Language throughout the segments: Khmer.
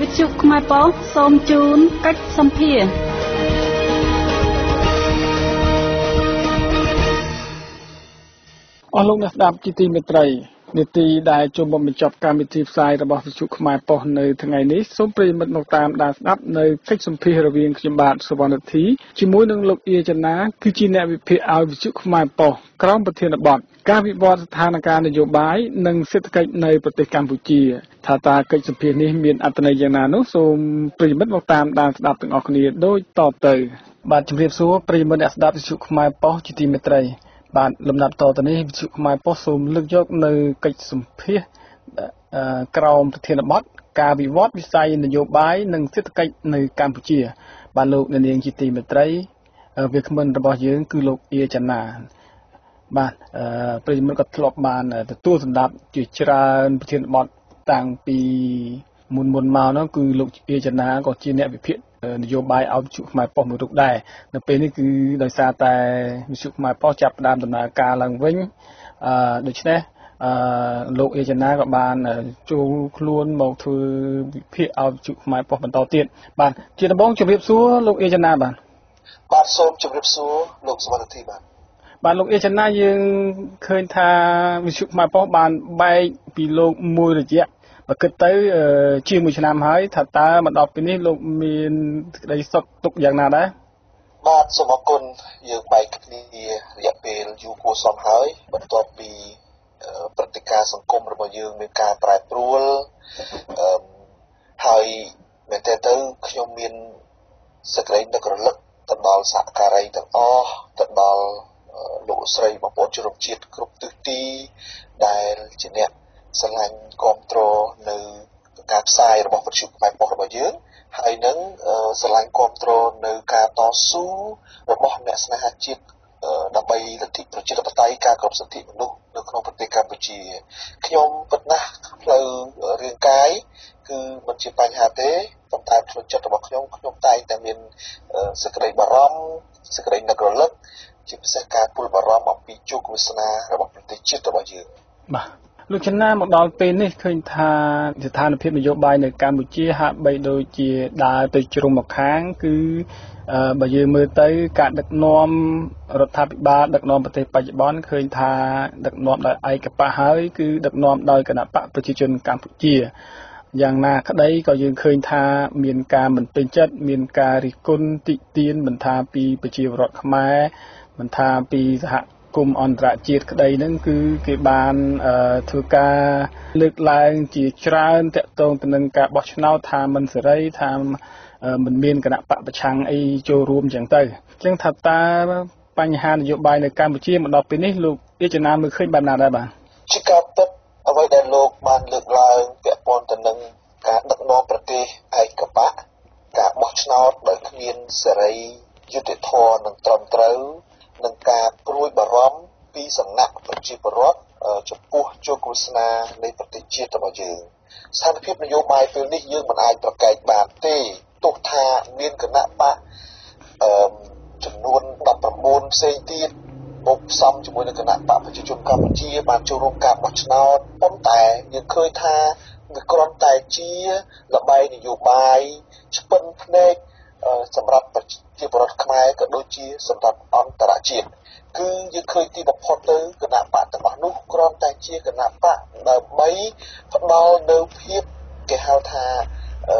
វិទ្យុខ្មែរប៉ុស្តិ៍សូមជូនកិច្ចសម្ភារអស់លោកអ្នកស្ដាប់ជាទីមេត្រីនេតិដែលចូលមកបញ្ចប់កម្មវិធីផ្សាយរបស់វិទ្យុខ្មែរប៉ុស្តិ៍នៅថ្ងៃនេះសូមប្រិយមិត្តមកតាមដានស្ដាប់នៅកិច្ចសម្ភាររវាងខ្ញុំបាទសវណ្ណធីជាមួយនឹងលោកអៀចនាគឺជាអ្នកវិភាគឲ្យវិទ្យុខ្មែរប៉ុស្តិ៍ក្រមប្រធានបទ ការវិវត្តស្ថានភាពនយោបាយនិងសេដ្ឋកិច្ចនៅប្រទេសកម្ពុជាថាតើកិច្ចសម្ភារនេះមានអត្ថន័យយ៉ាងណានោះសូមប្រិយមិត្តមកតាមដានស្ដាប់ទាំងអស់គ្នាដូចតទៅបាទជម្រាបសួរប្រិយមិត្តអ្នកស្ដាប់វិទ្យុខ្មែរប៉ុស្តិ៍ជាទីមេត្រី បាទលំដាប់តទៅនេះវិទ្យុខ្មែរប៉ុស្តិ៍សូមលើកយកនៅកិច្ចសម្ភារក្រមប្រធានបទការវិវត្តវិស័យនយោបាយនិងសេដ្ឋកិច្ចនៅកម្ពុជា បាទលោកនាងជាទីមេត្រីវាគ្មិនរបស់យើងគឺលោកអៀចនា បាទប្រិយមិត្តក៏ធ្លាប់បានទទួលសម្ដាប់ជាច្រើនប្រធានបទតាំងពីមុនមុនមកនោះគឺលោកអៀចនាក៏ជាអ្នកវិភាគនយោបាយឲ្យវិទ្យុខ្មែរប៉ុស្តិ៍មួយរូបដែរនៅពេលនេះគឺដោយសារតែវិទ្យុខ្មែរប៉ុស្តិ៍ចាប់ផ្ដើមដំណើរការឡើងវិញអឺដូច្នេះអឺលោកអេចនាក៏បានចូលខ្លួនមកធ្វើវិភាគឲ្យវិទ្យុខ្មែរប៉ុស្តិ៍បន្តទៀតបាទជាដំបូងជម្រាបសួរលោកអេចនាបាទបាទសូមជម្រាបសួរលោកសវណ្ណធីបាទ បាទលោកអេចនាយើងឃើញថាវិទ្យុខ្មែរប៉ុស្តិ៍បានបែកពីលោកមួយរយៈបើគិតទៅជាមួយឆ្នាំហើយថាតើមកដល់ពេលនេះលោកមានក្តីសុខទុក្ខយ៉ាងណាដែរបាទសូមអរគុណយើងបែកគ្នារយៈពេលយូរគួរសមហើយបន្ទាប់ពីព្រឹត្តិការណ៍សង្គមរបស់យើងមានការប្រែប្រួលអឺហើយមែនតើទៅខ្ញុំមានសេចក្តីនឹករលឹកទៅដល់សហការីទាំងអស់ទៅដល់ លោកស្រីបងប្អូនជនរួមជាតិគ្រប់ទិសទីដែលជាអ្នកស្រឡាញ់គ្រប់គ្រងនៅការផ្សាយរបស់វិទ្យុខ្មែរប៉ុស្តិ៍របស់យើងហើយនឹងស្រឡាញ់គ្រប់គ្រងនៅការតស៊ូរបស់អ្នកស្នេហាជាតិដើម្បីលទ្ធិប្រជាធិបតេយ្យការគ្រប់សិទ្ធិមនុស្សនៅក្នុងប្រទេសកម្ពុជាខ្ញុំពិតណាស់ផ្លូវរាងកាយគឺមិនជាបញ្ហាទេប៉ុន្តែផ្លូវចិត្តរបស់ខ្ញុំខ្ញុំតែងតែមានសេចក្តីបារម្ភសេចក្តីនឹករលឹក ជាពិសេសការព្រួយបារម្ភអំពីជោគវាសនារបស់ប្រទេសជាតិរបស់យើងបាទលោកចនាមកដល់ពេលនេះឃើញថាស្ថានភាពនយោបាយនៅកម្ពុជាហាក់បីដូចជាដើរទៅជ្រុងមកខាង គឺបើយើងមើលទៅ ការដឹកនាំរដ្ឋាភិបាលដឹកនាំប្រទេសបច្ចុប្បន្នឃើញថាដឹកនាំដោយឯកបៈហើយគឺដឹកនាំដោយគណៈបកប្រជាជនកម្ពុជាយ៉ាងណាក្តីក៏យើងឃើញថាមានការមិនពេញចិត្តមានការរិះគន់តិទៀនមិនថាពីប្រជាពលរដ្ឋខ្មែរ មិនថាពីសហគមន៍អន្តរជាតិក្តីហ្នឹងគឺគេបានធ្វើការលើកឡើងជាច្រើនតកតងទៅនឹងការបោះឆ្នោតថាមិនសេរីថាមិនមានគណៈបកប្រឆាំងអីចូលរួមចឹងទៅអញ្ចឹងថាតើបញ្ហានយោបាយនៅកម្ពុជាមកដល់ពេលនេះលោករាជនាមើលឃើញបែបណាដែរបាទជាការពិតអ្វីដែលលោកបានលើកឡើងពាក់ព័ន្ធទៅនឹងការដឹកនាំប្រទេសឯកបកការបោះឆ្នោតដោយគ្មានសេរីយុត្តិធម៌និងត្រឹមត្រូវ នឹងការព្រួយបារម្ភពីសំណាក់ប្រជាពលរដ្ឋចំពោះជោគវាសនានៃប្រទេសជាតិរបស់យើងស្ថានភាពនយោបាយពេលនេះយើងមិនអាចប្រកែកបានទេទោះថាមានគណៈបកអឺចំនួន19ផ្សេងទៀតបូកផ្សំជាមួយនឹងគណៈបកប្រជាជនកម្ពុជាបានចូលរួមការបោះឆ្នោតប៉ុន្តែយើងឃើញថាវាគ្រាន់តែជាលបែងនយោបាយឆ្ពិនភ្នែក សម្រាប់ប្រជាពលរដ្ឋខ្មែរក៏ដូចជាសម្រាប់អន្តរជាតិគឺយើងឃើញទីបំផុតទៅគណៈបកទាំងអស់នោះគ្រាន់តែជាគណៈបកដើម្បីផ្ដល់នៅភាពគេហៅថាអឺ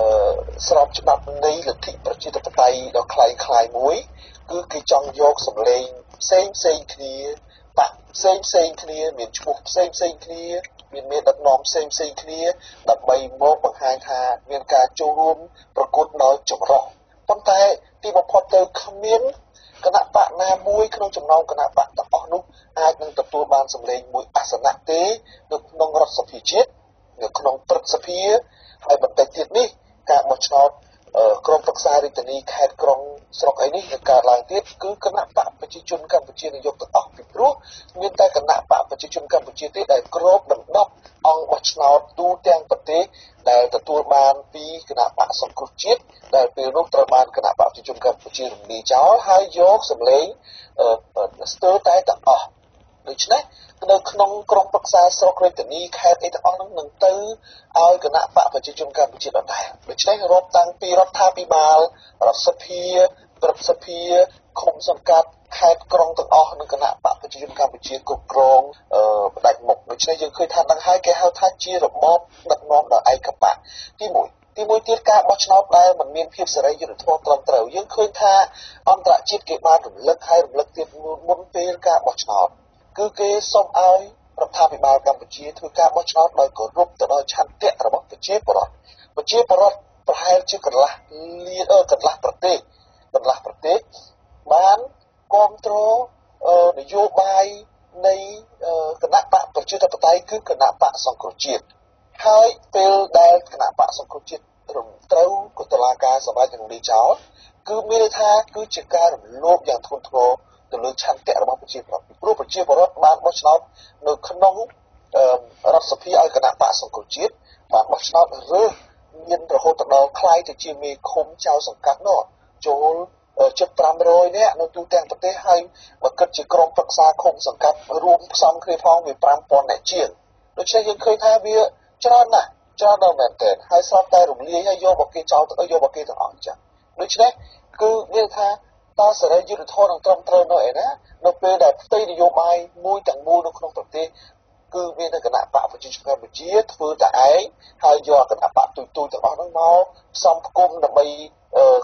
ស្របច្បាប់នៃលទ្ធិប្រជាធិបតេយ្យដ៏คล้ายคล้ายមួយ គឺគេចង់យកសម្លេងផ្សេងផ្សេងគ្នាបកផ្សេងផ្សេងគ្នាមានឈ្មោះផ្សេងផ្សេងគ្នាមានមានដឹកនាំផ្សេងផ្សេងគ្នាដើម្បីមកបង្ហាញថាមានការចូលរួមប្រកួតដោយចម្រុះ ប៉ុន្តែទីបំផុតទៅគ្មានគណៈបកណាមួយក្នុងចំណោមគណៈបកទាំងអស់នោះអាចនឹងទទួលបានសម្លេងមួយអាសនៈទេនៅក្នុងរដ្ឋសភាជាតិនៅក្នុងព្រឹទ្ធសភាហើយបន្តិចទៀតនេះការបោះឆ្នោត ក្រមប្រឹក្សារាជធានីខេត្តក្រុងស្រុកអីនេះនឹងកើតឡើងទៀតគឺគណៈបកប្រជាជនកម្ពុជានាយកទាំងអស់ពីព្រោះមានតែគណៈបកប្រជាជនកម្ពុជាទេដែលគ្របដណ្ដប់អង្គបោះឆ្នោតទូទាំងប្រទេសដែលទទួលបានពីគណៈបកសង្គ្រោះជាតិដែលពេលនោះត្រូវបានគណៈបកប្រជាជនកម្ពុជារំលាយចោលហើយយកសម្លេងស្ទើរតែទាំងអស់ ដូច្នេះនៅក្នុងក្រុមប្រឹក្សាស្រុករេតនីខេត្តអីទាំងអស់ហ្នឹងនឹងទៅឲ្យគណៈបកប្រជាជនកម្ពុជាដដែលដូច្នេះរាប់តាំងពីរដ្ឋាភិបាលរដ្ឋសភាព្រឹទ្ធសភាឃុំសង្កាត់ខេត្តក្រុងទាំងអស់នឹងគណៈបកប្រជាជនកម្ពុជាគ្រប់គ្រងអឺផ្ដាច់មុខដូច្នេះយើងឃើញថានឹងហើយគេហៅថាជារបបដឹកនាំដោយឯកបកទី1ទីមួយទៀតការបោះឆ្នោតដែលมันមានភាពសេរីយុត្តិធម៌ត្រឹមត្រូវយើងឃើញថាអន្តរជាតិគេបានរំលឹកហើយរំលឹកទៀតមុនពេលការបោះឆ្នោត គឺគេសុំឲ្យរដ្ឋាភិបាលកម្ពុជាធ្វើការបោះឆ្នោតដោយគោរពទៅដល់ឆន្ទៈរបស់ប្រជាពលរដ្ឋប្រជាពលរដ្ឋប្រហែលជាកន្លះលានកន្លះប្រទេសកន្លះប្រទេសបានគ្រប់គ្រងនយោបាយនៃគណៈបកប្រជាធិបតេយ្យគឺគណៈបកសង្គ្រោះជាតិហើយពេលដែលគណៈបកសង្គ្រោះជាតិរំត្រូវកតុលាការសម្រាប់ជំនុំចោលគឺមានន័យថាគឺជាការរំលោភយ៉ាងធ្ងន់ធ្ងរ ទៅលើឆន្ទៈរបស់ប្រជាពលរដ្ឋពីព្រោះប្រជាពលរដ្ឋបានបោះឆ្នោតនៅក្នុងរដ្ឋសភាឲ្យគណៈបកសង្គ្រោះជាតិបានបោះឆ្នោតរើសមានរហូតដល់ខ្លាយទៅជាមេឃុំចៅសង្កាត់នោះចូលជិត500នាក់នៅទូទាំងប្រទេសហើយបើគិតជាក្រុមប្រឹក្សាឃុំសង្កាត់រួមផ្សំគ្នាផងវា5000នាក់ជាងដូច្នេះយើងឃើញថាវាច្រើនណាស់ច្រើនដល់មែនទែនហើយស្រាប់តែរំលាយហើយយកមកគេចោលទៅយកមកគេទាំងអស់ចឹងដូច្នេះគឺមានថា តើសេរីយុត្តិធម៌នឹងត្រឹមត្រូវនៅឯណានៅពេលដែលផ្ទៃនយោបាយមួយទាំងមូលនៅក្នុងប្រទេសគឺមានគណៈបកប្រជាជនកម្ពុជាធ្វើតែឯងហើយយកគណៈបកទុយទុយទាំងអស់ហ្នឹងមកផ្សំផ្គុំដើម្បី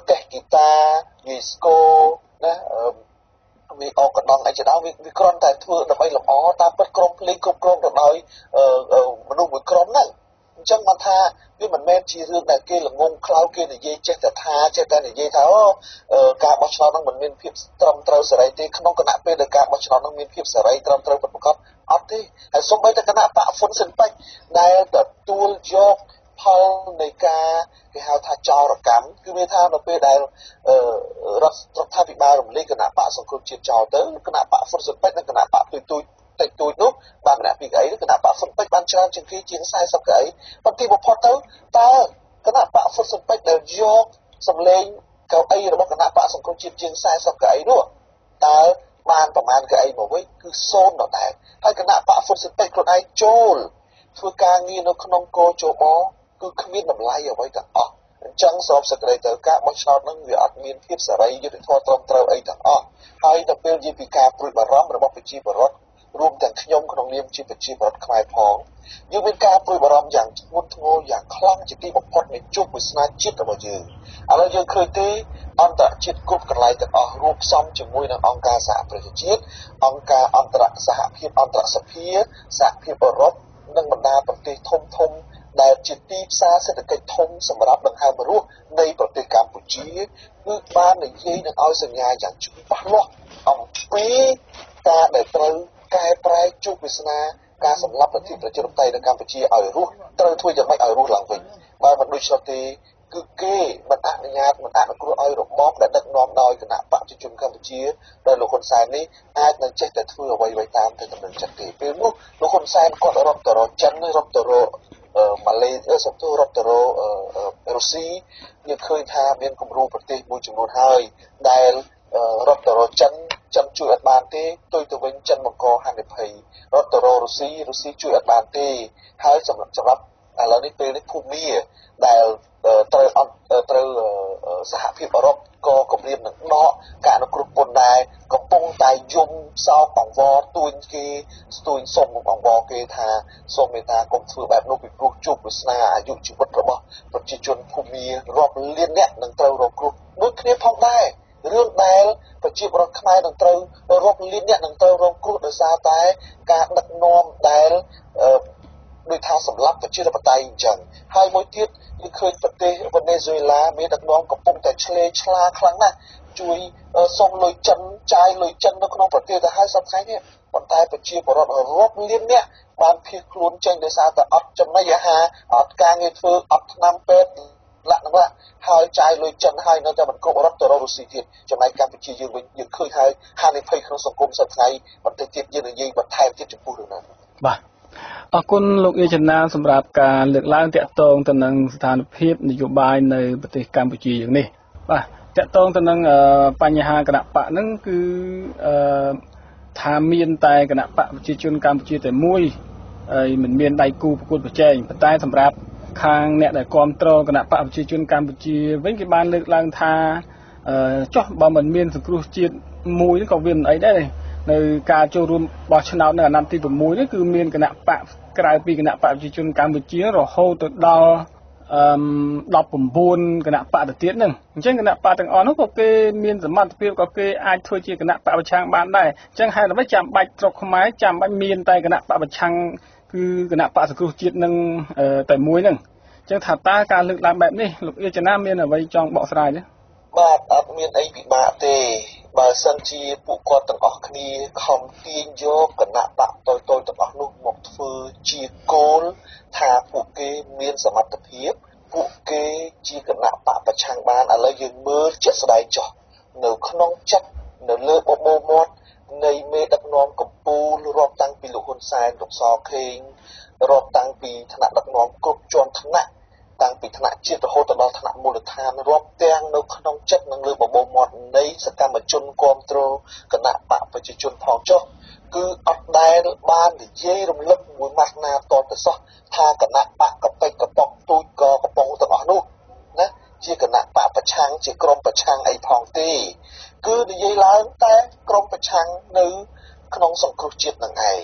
កេះហ្គីតាវាស្គរណាវាអកដងអីជាដើមវាគ្រាន់តែធ្វើដើម្បីលម្អតាមពិតក្រុមភ្លេងគ្រប់គ្រងទៅដោយមនុស្សមួយក្រុមហ្នឹង អញ្ចឹងបានថាវាមិនមែនជារឿងដែលគេល្ងងខ្លៅគេនិយាយចេះតែថាចេះតែនិយាយថាអូការបោះឆ្នោតហ្នឹងមិនមានភាពត្រឹមត្រូវសេរីទេក្នុងគណៈពេលដែលការបោះឆ្នោតហ្នឹងមានភាពសេរីត្រឹមត្រូវពិតប្រាកដអត់ទេហើយសូម្បីតែគណៈបកហ្វុនស៊ិនប៉ិចដែលទទួលយកផលនៃការគេហៅថាចោរកម្មគឺមានថានៅពេលដែលរដ្ឋរដ្ឋាភិបាលរំលែកគណៈបកសង្គ្រោះជាតិចោលទៅគណៈបកហ្វុនស៊ិនប៉ិចនិងគណៈបកទុយទុយ តិចតួចនោះបានម្នាក់ពីកៅអីគណៈបកហ្វុនពេជ្របានច្រើនជាងគេជាង40កៅអីប៉ុន្តែបំផុតទៅតើគណៈបកហ្វុនស៊ុនពេជ្រដែលយកសម្លេងកៅអីរបស់គណៈបកសង្គ្រោះជាតិជាង40កៅអីនោះតើបានប្រមាណកៅអីមកវិញគឺសូន្យដដែលហើយគណៈបកហ្វុនស៊ុនពេជ្រខ្លួនឯងចូលធ្វើការងារនៅក្នុងកោជបគឺគ្មានតម្លៃអ្វីទាំងអស់អញ្ចឹងសពសេចក្តីទៅការបោះឆ្នោតនឹងវាអត់មានភាពសេរីយុត្តិធម៌ត្រឹមត្រូវអីទាំងអស់ហើយទៅពេលនិយាយពីការព្រួយបារម្ភរបស់ប្រជាពលរដ្ឋ រួមទាំងខ្ញុំក្នុងនាមជាប្រជាពលរដ្ឋខ្មែរផងយើងមានការព្រួយបារម្ភយ៉ាងធ្ងន់ធ្ងរយ៉ាងខ្លាំងជាទីបំផុតនៃជោគវាសនាជាតិរបស់យើងឥឡូវយើងឃើញទេអន្តរជាតិគ្រប់កន្លែងទាំងអស់រួមផ្សំជាមួយនឹងអង្គការសហប្រជាជាតិអង្គការអន្តរសហភាពអន្តរសភាសហភាពអឺរ៉ុបនិងបណ្ដាប្រទេសធំធំដែលជាទីផ្សារសេដ្ឋកិច្ចធំសម្រាប់ដង្ហើមរស់នៃប្រទេសកម្ពុជាគឺបាននិយាយនឹងឲ្យសញ្ញាយ៉ាងច្បាស់លាស់អំពីការដែលត្រូវ កែប្រែជោគវាសនាការសម្លាប់លទ្ធិប្រជាធិបតេយ្យនៅកម្ពុជាឲ្យរស់ត្រូវធ្វើយ៉ាងម៉េចឲ្យរស់ឡើងវិញបើមិនដូច្នោះទេគឺគេមិនអនុញ្ញាតមិនអនុគ្រោះឲ្យរបបដែលដឹកនាំដោយគណៈបព្វជិជនកម្ពុជាដោយលោកហ៊ុនសែននេះអាចនឹងចេះតែធ្វើអ្វីៗតាមទៅដំណឹងចិត្តទេពេលនោះលោកហ៊ុនសែនគាត់រត់ទៅរកចិនរត់ទៅរកម៉ាឡេសំទោរត់ទៅរករុស្ស៊ីយើងឃើញថាមានគំរូប្រទេសមួយចំនួនហើយដែលរត់ទៅរកចិន ចិនជួយអត់បានទេទុយទៅវិញចិនបង្កហានិភ័យរត់ទៅរករុស្ស៊ីរុស្ស៊ីជួយអត់បានទេហើយសម្រាប់សម្រាប់ឥឡូវនេះពេលនេះភូមាដែលត្រូវអត់ត្រូវសហភាពអឺរ៉ុបក៏គម្រាមនឹងដកការអនុគ្រោះពន្ធដែរកំពុងតែយំសោកអង្វរទួញគេស្ទួយសុំអង្វរគេថាសូមមេត្តាកុំធ្វើបែបនោះពីព្រោះជោគវាសនាអាយុជីវិតរបស់ប្រជាជនភូមារាប់លានអ្នកនឹងត្រូវរងគ្រោះដូចគ្នាផងដែរ រឿងដែលប្រជាពលរដ្ឋខ្មែរនឹងត្រូវរាប់លានអ្នកនឹងត្រូវរងគ្រោះដោយសារតែការដឹកនាំដែលដូចថាសម្រាប់ប្រជាធិបតេយ្យអញ្ចឹងហើយមួយទៀតគឺឃើញប្រទេសវេណេស៊ុយឡាមានដឹកនាំកំពុងតែឆ្លេឆ្លាខ្លាំងណាស់ជួយសុំលុយចិនចាយលុយចិននៅក្នុងប្រទេសទៅហើយសប្តាហ៍នេះប៉ុន្តែប្រជាពលរដ្ឋរាប់លានអ្នកបានភៀសខ្លួនចេញដោយសារតែអត់ចំណីអាហារអត់ការងារធ្វើអត់ថ្នាំពេទ្យ លក្ខណៈហើយចាយលុយចិនហើយនៅតែមិនគ្រប់រត់ទៅរុស្ស៊ីទៀតចំណែកកម្ពុជាយើងវិញយើងឃើញហើយហានិភ័យក្នុងសង្គមសប្តាហ៍បន្តិចទៀតយើងនិយាយបន្ថែមទៀតចំពោះរឿងហ្នឹងបាទអរគុណលោកអេចណាសម្រាប់ការលើកឡើងតាក់ទងទៅនឹងស្ថានភាពនយោបាយនៅប្រទេសកម្ពុជាយ៉ាងនេះបាទតាក់ទងទៅនឹងបញ្ហាគណៈបកហ្នឹងគឺអឺថាមានតែគណៈបកប្រជាជនកម្ពុជាតែមួយហើយមិនមានដៃគូប្រកួតប្រជែងប៉ុន្តែសម្រាប់ ខាងអ្នកដែលគ្រប់គ្រងគណៈបកប្រជាជនកម្ពុជាវិញគេបានលើកឡើងថាចោះបើមិនមានសង្គ្រោះជាតិមួយក៏វាមិនអីដែរនៅការចូលរួមបោះឆ្នោតនៅអាណត្តិទី6នេះគឺមានគណៈបកក្រៅពីគណៈបកប្រជាជនកម្ពុជារហូតទៅដល់អឺ19គណៈបកទៅទៀតហ្នឹងអញ្ចឹងគណៈបកទាំងអស់នោះក៏គេមានសមត្ថភាពក៏គេអាចធ្វើជាគណៈបកប្រឆាំងបានដែរអញ្ចឹងហេតុអ្វីចាំបាច់ស្រុកខ្មែរចាំបាច់មានតែគណៈបកប្រឆាំង គឺគណៈបកសង្គ្រោះជាតិនឹងតែមួយហ្នឹងអញ្ចឹងថាតើការលើកឡើងបែបនេះលោកអៀចនាមានអ្វីចង់បកស្រាយទេបាទអត់មានអីពិបាកទេបើសិនជាពួកគាត់ទាំងអស់គ្នាខំទាញយកគណៈបកតូចតូចទាំងអស់នោះមកធ្វើជាគោលថាពួកគេមានសមត្ថភាពពួកគេជាគណៈបកប្រឆាំងបានឥឡូវយើងមើលជាក់ស្ដែងចុះនៅក្នុងចិត្តនៅលើបបោមាត់ នៃមេដឹកនាំកម្ពុជារាប់តាំងពីលោកហ៊ុនសែនលោកសខេងរាប់តាំងពីថ្នាក់ដឹកនាំគ្រប់ជាន់ថ្នាក់តាំងពីថ្នាក់ជាតិរហូតដល់ថ្នាក់មូលដ្ឋានរាប់ទាំងនៅក្នុងចិត្តនិងលើបបោមាត់នៃសកម្មជនគ្រប់គ្រងគណៈបកប្រជាជនផងចុះគឺអត់ដែលបាននិយាយរំលឹកមួយម៉ាស់ណាតទៅសោះថាគណៈបកកពេចកប៉ុកទូចក៏កំពុងទាំងអស់នោះណា ជាគណៈបកប្រឆាំងជាក្រុមប្រឆាំងអីផងទេគឺនិយាយឡើងតែក្រុមប្រឆាំងនៅក្នុងសង្គ្រោះជាតិនឹងឯង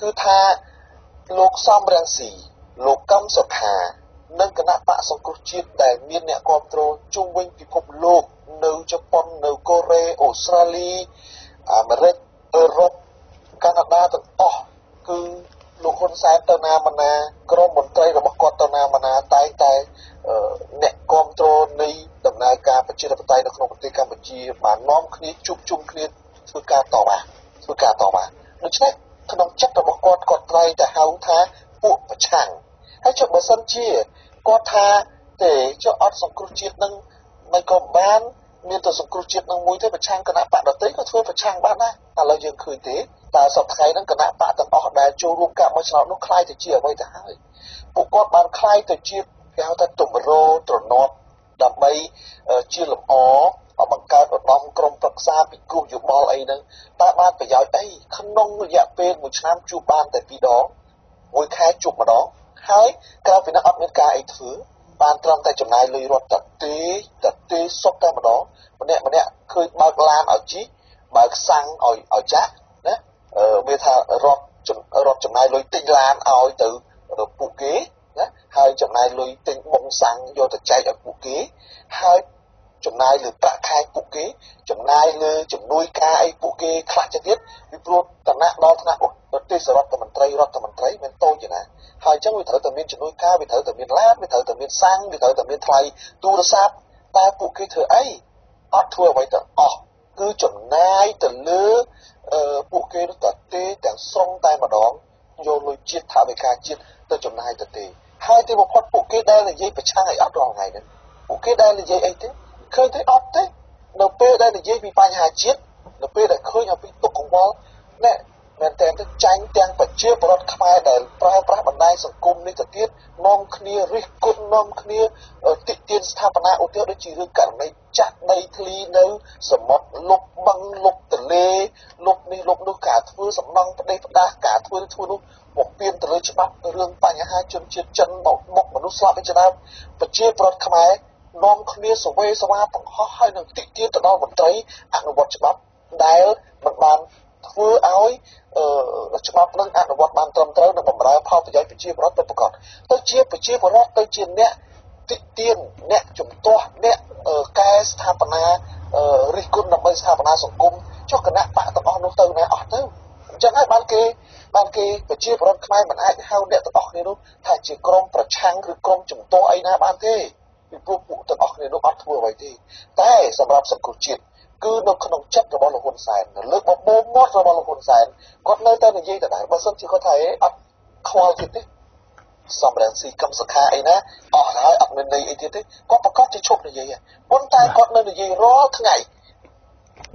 គឺថាលោកសំរងស៊ីលោកកឹមសុខានិងគណៈបកសង្គ្រោះជាតិដែលមានអ្នកគ្រប់គ្រងជុំវិញពិភពលោកនៅជប៉ុននៅកូរ៉េអូស្ត្រាលីអាមេរិកអឺរ៉ុបកាណាដាទាំងអស់គឺ លោកហ៊ុនសែនទៅណាមកណាក្រមមន្ត្រីរបស់គាត់ទៅណាមកណាតែងតែអ្នកគ្រប់គ្រងនៃដំណើរការប្រជាធិបតេយ្យនៅក្នុងប្រទេសកម្ពុជាបាននាំគ្នាជួបជុំគ្នាធ្វើការតបធ្វើការតបដូច្នេះក្នុងចិត្តរបស់គាត់គាត់ត្រៃតែហៅថាពួកប្រឆាំងហើយចុះបើសិនជាគាត់ថាទេចុះអត់សង្គ្រោះជាតិនឹងមិនក៏បាន មានតែសង្គ្រោះជាតិនឹងមួយទេប្រឆាំងគណៈបកដតីក៏ធ្វើប្រឆាំងបានដែរឥឡូវយើងឃើញទេតើសពថ្ងៃហ្នឹងគណៈបកទាំងអស់ដែលចូលរួមការបោះឆ្នោតនោះคล้ายទៅជាអ្វីទៅហើយពួកគាត់បានคล้ายទៅជាគេហៅថាទំរោត្រណប់ដើម្បីជាលំអបង្កើតឧត្តមក្រុមប្រឹក្សាពិគ្រោះយោបល់អីហ្នឹងតើបានប្រយោជន៍អីក្នុងរយៈពេល1ឆ្នាំជួបបានតែ2ដងមួយខែជួបម្ដងហើយក្រៅពីនោះអត់មានការអីធ្វើ បានត្រឹមតែចំណាយលុយរត់តាទេតាទេសុបតែម្ដងម្នាក់ម្នាក់ឃើញបើកឡានឲ្យជីបើកសាំងឲ្យឲ្យចាក់ណាអឺវាថារត់រត់ចំណាយលុយទិញឡានឲ្យទៅពួកគេណាហើយចំណាយលុយទិញបងសាំងយកទៅចែកឲ្យពួកគេហើយ ចំណាយលើប្រាក់ខែពួកគេចំណាយលើជំនួយការអីពួកគេខ្លះទៅទៀតពីព្រោះតំណាក់ដល់ថ្នាក់ប្រទេសរដ្ឋមន្ត្រីរដ្ឋមន្ត្រីមិនតូចទេណាហើយអញ្ចឹងវាត្រូវតែមានជំនួយការវាត្រូវតែមានឡានវាត្រូវតែមានសាំងវាត្រូវតែមានថ្លៃទូរស័ព្ទតែពួកគេធ្វើអីអត់ធ្វើអ្វីទាំងអស់គឺចំណាយទៅលើពួកគេនោះតែទេទាំងស្រុងតែម្ដងយកលុយជាតិថវិកាជាតិទៅចំណាយទៅទេហើយទីបំផុតពួកគេដែលនិយាយប្រឆាំងឲ្យអត់រងថ្ងៃនេះពួកគេដែលនិយាយអីទេ ឃើញទេអត់ទេនៅពេលដែលនិយាយពីបញ្ហាជាតិនៅពេលដែលឃើញអំពីទុកកង្វល់ណែមែនតើទៅចាញ់ទាំងប្រជាពលរដ្ឋខ្មែរដែលប្រើប្រាស់បណ្ដាញសង្គមនេះទៅទៀតនាំគ្នារិះគន់នាំគ្នាតិទៀនស្ថាបនាឧទាហរណ៍ដូចជារឿងករណីចាក់ដីធ្លីនៅសមុទ្រលុបបឹងលុបទលេលុបនេះលុបនោះការធ្វើសំណង់ផ្ដេសផ្ដាសការធ្វើនេះធ្វើនោះបំពេញទៅលើច្បាប់រឿងបញ្ហាជនជាតិចិនមកមុខមនុស្សស្លាប់ឯច្រើនប្រជាពលរដ្ឋខ្មែរ នាំគ្នាសវេសវាបង្ហោះហើយនឹងតិទៀនទៅដល់មន្ត្រីអនុវត្តច្បាប់ដែលមិនបានធ្វើឲ្យច្បាប់នឹងអនុវត្តបានត្រឹមត្រូវនិងបម្រើផលប្រយោជន៍ប្រជាពលរដ្ឋទៅប្រកបទៅជាប្រជាពលរដ្ឋទៅជាអ្នកតិទៀនអ្នកជំទាស់អ្នកកែស្ថាបនារិះគន់ដើម្បីស្ថាបនាសង្គមចុះគណៈបកទាំងអស់នោះទៅណាអស់ទៅអញ្ចឹងហើយបានគេបានគេប្រជាពលរដ្ឋខ្មែរមិនអាចហៅអ្នកទាំងអស់គ្នានោះថាជាក្រុមប្រឆាំងឬក្រុមជំទាស់អីណាបានទេ ពីព្រោះពួកទាំងអស់គ្នានោះអត់ធ្វើអ្វីទេតែសម្រាប់សង្គមជាតិគឺនៅក្នុងចិត្តរបស់លោកហ៊ុនសែននៅលើបបោមាត់របស់លោកហ៊ុនសែនគាត់នៅតែនិយាយដដែលបើសិនជាគាត់ថាអីអត់ខ្វល់ទៀតទេសំរងស៊ីកំសខាអីណាអស់ហើយអត់មានន័យអីទៀតទេគាត់ប្រកាសជាឈប់និយាយប៉ុន្តែគាត់នៅនិយាយរាល់ថ្ងៃ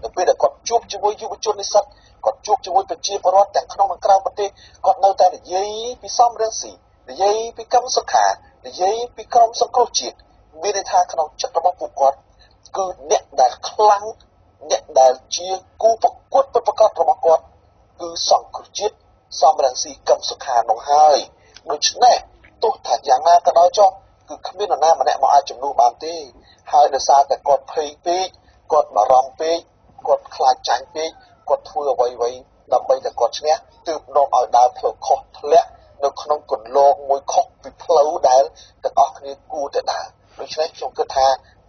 នៅពេលដែលគាត់ជួបជាមួយយុវជននិស្សិតគាត់ជួបជាមួយប្រជាពលរដ្ឋទាំងក្នុងនិងក្រៅប្រទេសគាត់នៅតែនិយាយពីសំរងស៊ីនិយាយពីកំសខានិយាយពីក្រុមសង្គ្រោះជាតិ មានន័យថាក្នុងចិត្តរបស់ពួកគាត់គឺអ្នកដែលខ្លាំងអ្នកដែលជាគូប្រកួតពិតប្រាកដរបស់គាត់គឺសង្គ្រោះជាតិសំរងស៊ីកឹមសុខានោះហើយដូច្នេះទោះថាយ៉ាងណាក៏ដោយចុះគឺគ្មាននរណាម្នាក់មកអាចជំនួសបានទេហើយដោយសារតែគាត់ភ័យពេកគាត់បារម្ភពេកគាត់ខ្លាចចាញ់ពេកគាត់ធ្វើអ្វីអ្វីដើម្បីតែគាត់ឈ្នះទើបនាំឲ្យដើរផ្លូវខុសធ្លាក់នៅក្នុងគន្លងមួយខុសពីផ្លូវដែលទាំងអស់គ្នាគួរតែដើរ ដូច្នេះខ្ញុំគិតថា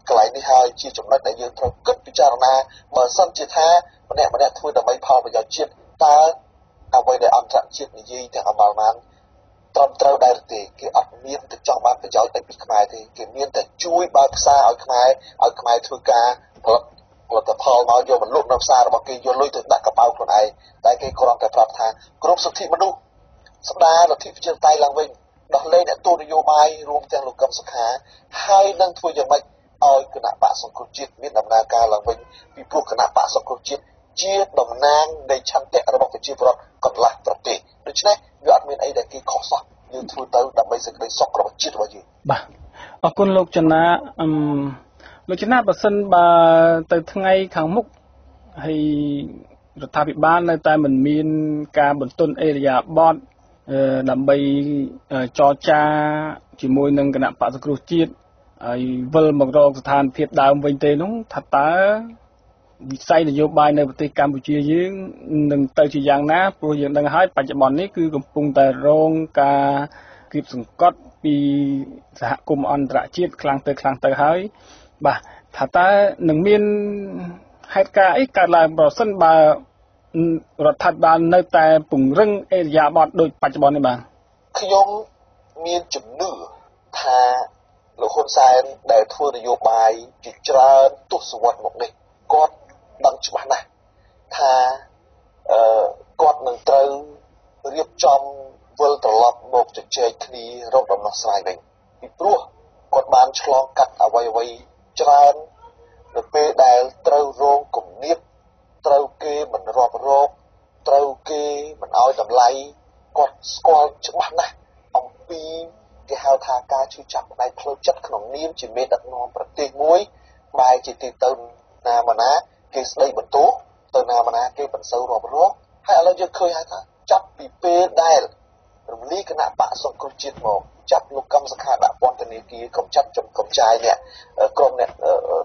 កន្លែងនេះហើយជាចំណុចដែលយើងត្រូវគិតពិចារណាបើសិនជាថាម្នាក់ម្នាក់ធ្វើដើម្បីផលប្រយោជន៍ជាតិតើអ្វីដែលអន្តរជាតិនិយាយទាំងអមល់បានត្រឹមត្រូវដែរទេគេអត់មានទៅចង់បានប្រយោជន៍តែពីខ្មែរទេគេមានតែជួយបើកផ្សារឲ្យខ្មែរឲ្យខ្មែរធ្វើការផលិតផលិតផលមកយកមកលក់នៅផ្សាររបស់គេយកលុយទៅដាក់កប៉ៅខ្លួនឯងតែគេគ្រាន់តែប្រាប់ថាគ្រប់សិទ្ធិមនុស្សស្ដារលទ្ធិប្រជាធិបតេយ្យឡើងវិញ ដោះលែងអ្នកទូនយោបាយរួមទាំងលោកកឹមសុខាហើយនឹងធ្វើយ៉ាងម៉េចឲ្យគណៈបកសង្គ្រោះជាតិមានដំណើរការឡើងវិញពីព្រោះគណៈបកសង្គ្រោះជាតិជាតំណាងនៃឆន្ទៈរបស់ប្រជាពលរដ្ឋកន្លះប្រទេសដូច្នេះវាអត់មានអីដែលគេខុសសោះយើងធ្វើទៅដើម្បីសេចក្តីសុខរបស់ជាតិរបស់យើងបាទអរគុណលោកចនាអឹមលោកចនាបើសិនបើទៅថ្ងៃខាងមុខហើយរដ្ឋាភិបាលនៅតែមិនមានការបន្ទន់អេរយាបត ដើម្បីចរចាជាមួយនឹងគណៈបក្សសង្គ្រោះជាតិហើយវិលមករកស្ថានភាពដើមវិញទេនោះថាតើវិស័យនយោបាយនៅប្រទេសកម្ពុជាយើងនឹងទៅជាយ៉ាងណាព្រោះយើងដឹងហើយបច្ចុប្បន្ននេះគឺកំពុងតែរងការគៀបសង្កត់ពីសហគមន៍អន្តរជាតិខ្លាំងទៅខ្លាំងទៅហើយបាទថាតើនឹងមានហេតុការណ៍អីកើតឡើងប្រសិនបើ រដ្ឋាភិបាលនៅតែពង្រឹងអេរយាប័តដូចបច្ចុប្បន្ននេះបាទខ្ញុំមានជំនឿថាលោកហ៊ុនសែនដែលធ្វើនយោបាយជាច្រើនទសវត្សរ៍មកនេះគាត់ដឹងច្បាស់ណាស់ថាអឺគាត់នឹងត្រូវរៀបចំវិលត្រឡប់មកជជែកគ្នារកដំណោះស្រាយវិញពីព្រោះគាត់បានឆ្លងកាត់អ្វីអ្វីច្រើននៅពេលដែលត្រូវរងគំនាប ត្រូវគេមិនរាប់រកត្រូវគេមិនឲ្យតម្លៃគាត់ស្គាល់ច្បាស់ណាស់អំពីគេហៅថាការឈឺចាប់ផ្នែកផ្លូវចិត្តក្នុងនាមជាមេដឹកនាំប្រទេសមួយបែរជាទីទៅណាមកណាគេស្ដីបន្ទោសទៅណាមកណាគេមិនសូវរាប់រកហើយឥឡូវយើងឃើញហើយថាចាប់ពីពេលដែលរំលីគណៈបកសង្គ្រោះជាតិមកចាប់លោកកម្មសខាដាក់ពន្ធនាគារកំចាត់ចំកំចាយអ្នកក្រុមអ្នក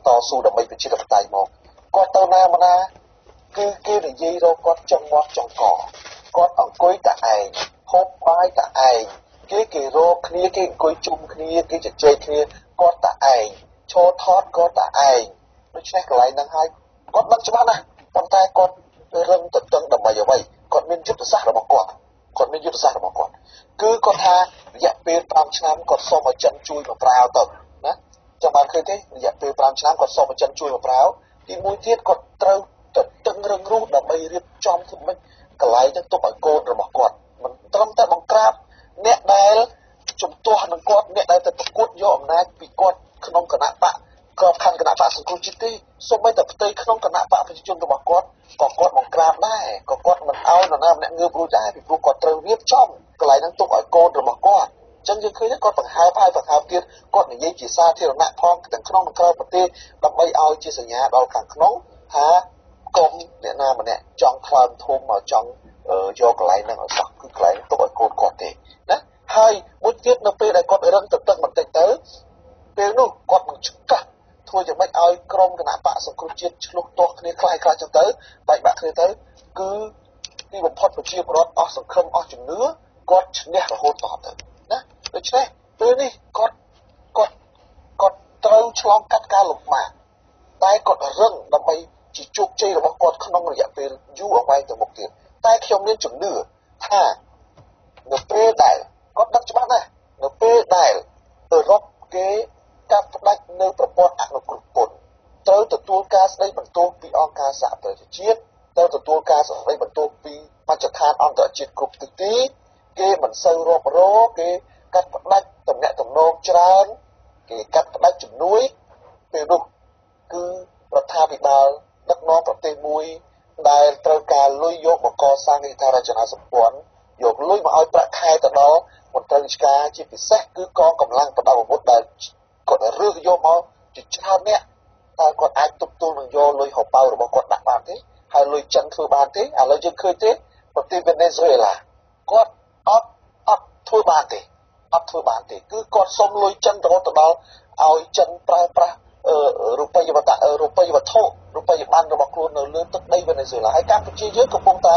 តស៊ូដើម្បីប្រជាធិបតេយ្យមកគាត់ទៅណាមកណា គឺគេនិយាយរកគាត់ចង់មកចង់កគាត់អង្គុយតែឯងហូបបាយតែឯងគេគេរកគ្នាគេអង្គុយជុំគ្នាគេជជែកគ្នាគាត់តែឯងឈរថតគាត់តែឯងដូច្នេះកន្លែងហ្នឹងហើយគាត់ដឹងច្បាស់ណាស់ប៉ុន្តែគាត់រឹងតឹងដើម្បីអ្វីគាត់មានយុទ្ធសាស្ត្ររបស់គាត់គាត់មានយុទ្ធសាស្ត្ររបស់គាត់គឺគាត់ថារយៈពេល5ឆ្នាំគាត់សុំឲ្យចិនជួយបប្រាវទៅណាចាំបានឃើញទេរយៈពេល5ឆ្នាំគាត់សុំឲ្យចិនជួយបប្រាវទីមួយទៀតគាត់ត្រូវ តឹងរឹងរូសដើម្បីរៀបចំធ្វើម៉េចកន្លែងហ្នឹងទុកឲ្យកូនរបស់គាត់មិនត្រឹមតែបង្ក្រាបអ្នកដែលជំទាស់នឹងគាត់អ្នកដែលទៅប្រកួតយកអំណាចពីគាត់ក្នុងគណៈបកក្របខ័ណ្ឌគណៈបកសង្គ្រោះជាតិទេសូម្បីតែផ្ទៃក្នុងគណៈបកប្រជាជនរបស់គាត់ក៏គាត់បង្ក្រាបដែរក៏គាត់មិនអោយនរណាម្នាក់ងើបរួចដែរពីព្រោះគាត់ត្រូវរៀបចំកន្លែងហ្នឹងទុកឲ្យកូនរបស់គាត់ចឹងយើងឃើញគាត់បង្ហើបហើយបង្ហើបទៀតគាត់និយាយជាសាធារណៈផងទាំងក្នុងនិងក្រៅប្រទេសដើម្បីឲ្យជាសញ្ញាដល់ខាងក្នុងថា កុំអ្នកណាម្នាក់ចង់ខ្លើមធំមកចង់យកកន្លែងហ្នឹងឲ្យសោះគឺកន្លែងទុកឲ្យកូនគាត់ទេណាហើយមួយទៀតនៅពេលដែលគាត់រឹងទៅទឹកបន្តិចទៅពេលនោះគាត់នឹងឆ្កាស់ធ្វើយ៉ាងម៉េចឲ្យក្រុមគណៈបកសង្គ្រោះជាតិឆ្លុះទាស់គ្នាខ្លាយខ្លាចចឹងទៅបែកបាក់គ្នាទៅគឺទីបំផុតប្រជាពលរដ្ឋអស់សង្ឃឹមអស់ជំនឿគាត់ឈ្នះរហូតតទៅណាដូច្នេះពេលនេះគាត់គាត់គាត់ត្រូវឆ្លងកាត់ការលំបាកតែគាត់រឹងដើម្បី ជាជោគជ័យរបស់គាត់ក្នុងរយៈពេលយូរអង្វែងទៅមុខទៀតតែខ្ញុំមានជំនឿថានៅពេលដែលគាត់ដឹងច្បាស់ណាស់នៅពេលដែលអឺរ៉ុបគេកាត់ផ្ដាច់នៅប្រព័ន្ធអនុគ្រោះពន្ធត្រូវទទួលការស្ដីបន្ទោសពីអង្គការសហប្រជាជាតិត្រូវទទួលការស្ដីបន្ទោសពីមជ្ឈដ្ឋានអន្តរជាតិគ្រប់ទិសទីគេមិនសូវរាប់រកគេកាត់ផ្ដាច់តំណែងតំណងច្រើនគេកាត់ផ្ដាច់ជំនួយពេលនោះគឺរដ្ឋាភិបាល ដឹកនាំប្រទេសមួយដែលត្រូវការលុយយកមកកសាងហេដ្ឋារចនាសម្ព័ន្ធយកលុយមកឲ្យប្រាក់ខែទៅដល់មន្ត្រីរាជការជាពិសេសគឺកងកម្លាំងប្រដាប់អាវុធដែលគាត់រើសយកមកជាច្រើនអ្នកតើគាត់អាចទប់ទល់នឹងយកលុយហោប៉ៅរបស់គាត់ដាក់បានទេហើយលុយចិនធ្វើបានទេឥឡូវយើងឃើញទេប្រទេសវេណេស៊ុយអេឡាគាត់អត់អត់ធ្វើបានទេអត់ធ្វើបានទេគឺគាត់សុំលុយចិនរហូតដល់ឲ្យចិនប្រើប្រាស់ រូបិយវត្ថុរូបិយវត្ថុរូបិយប័ណ្ណរបស់ខ្លួននៅលើទឹកដីវេណេស៊ុយឡាហើយកម្ពុជាយើងកំពុងតែ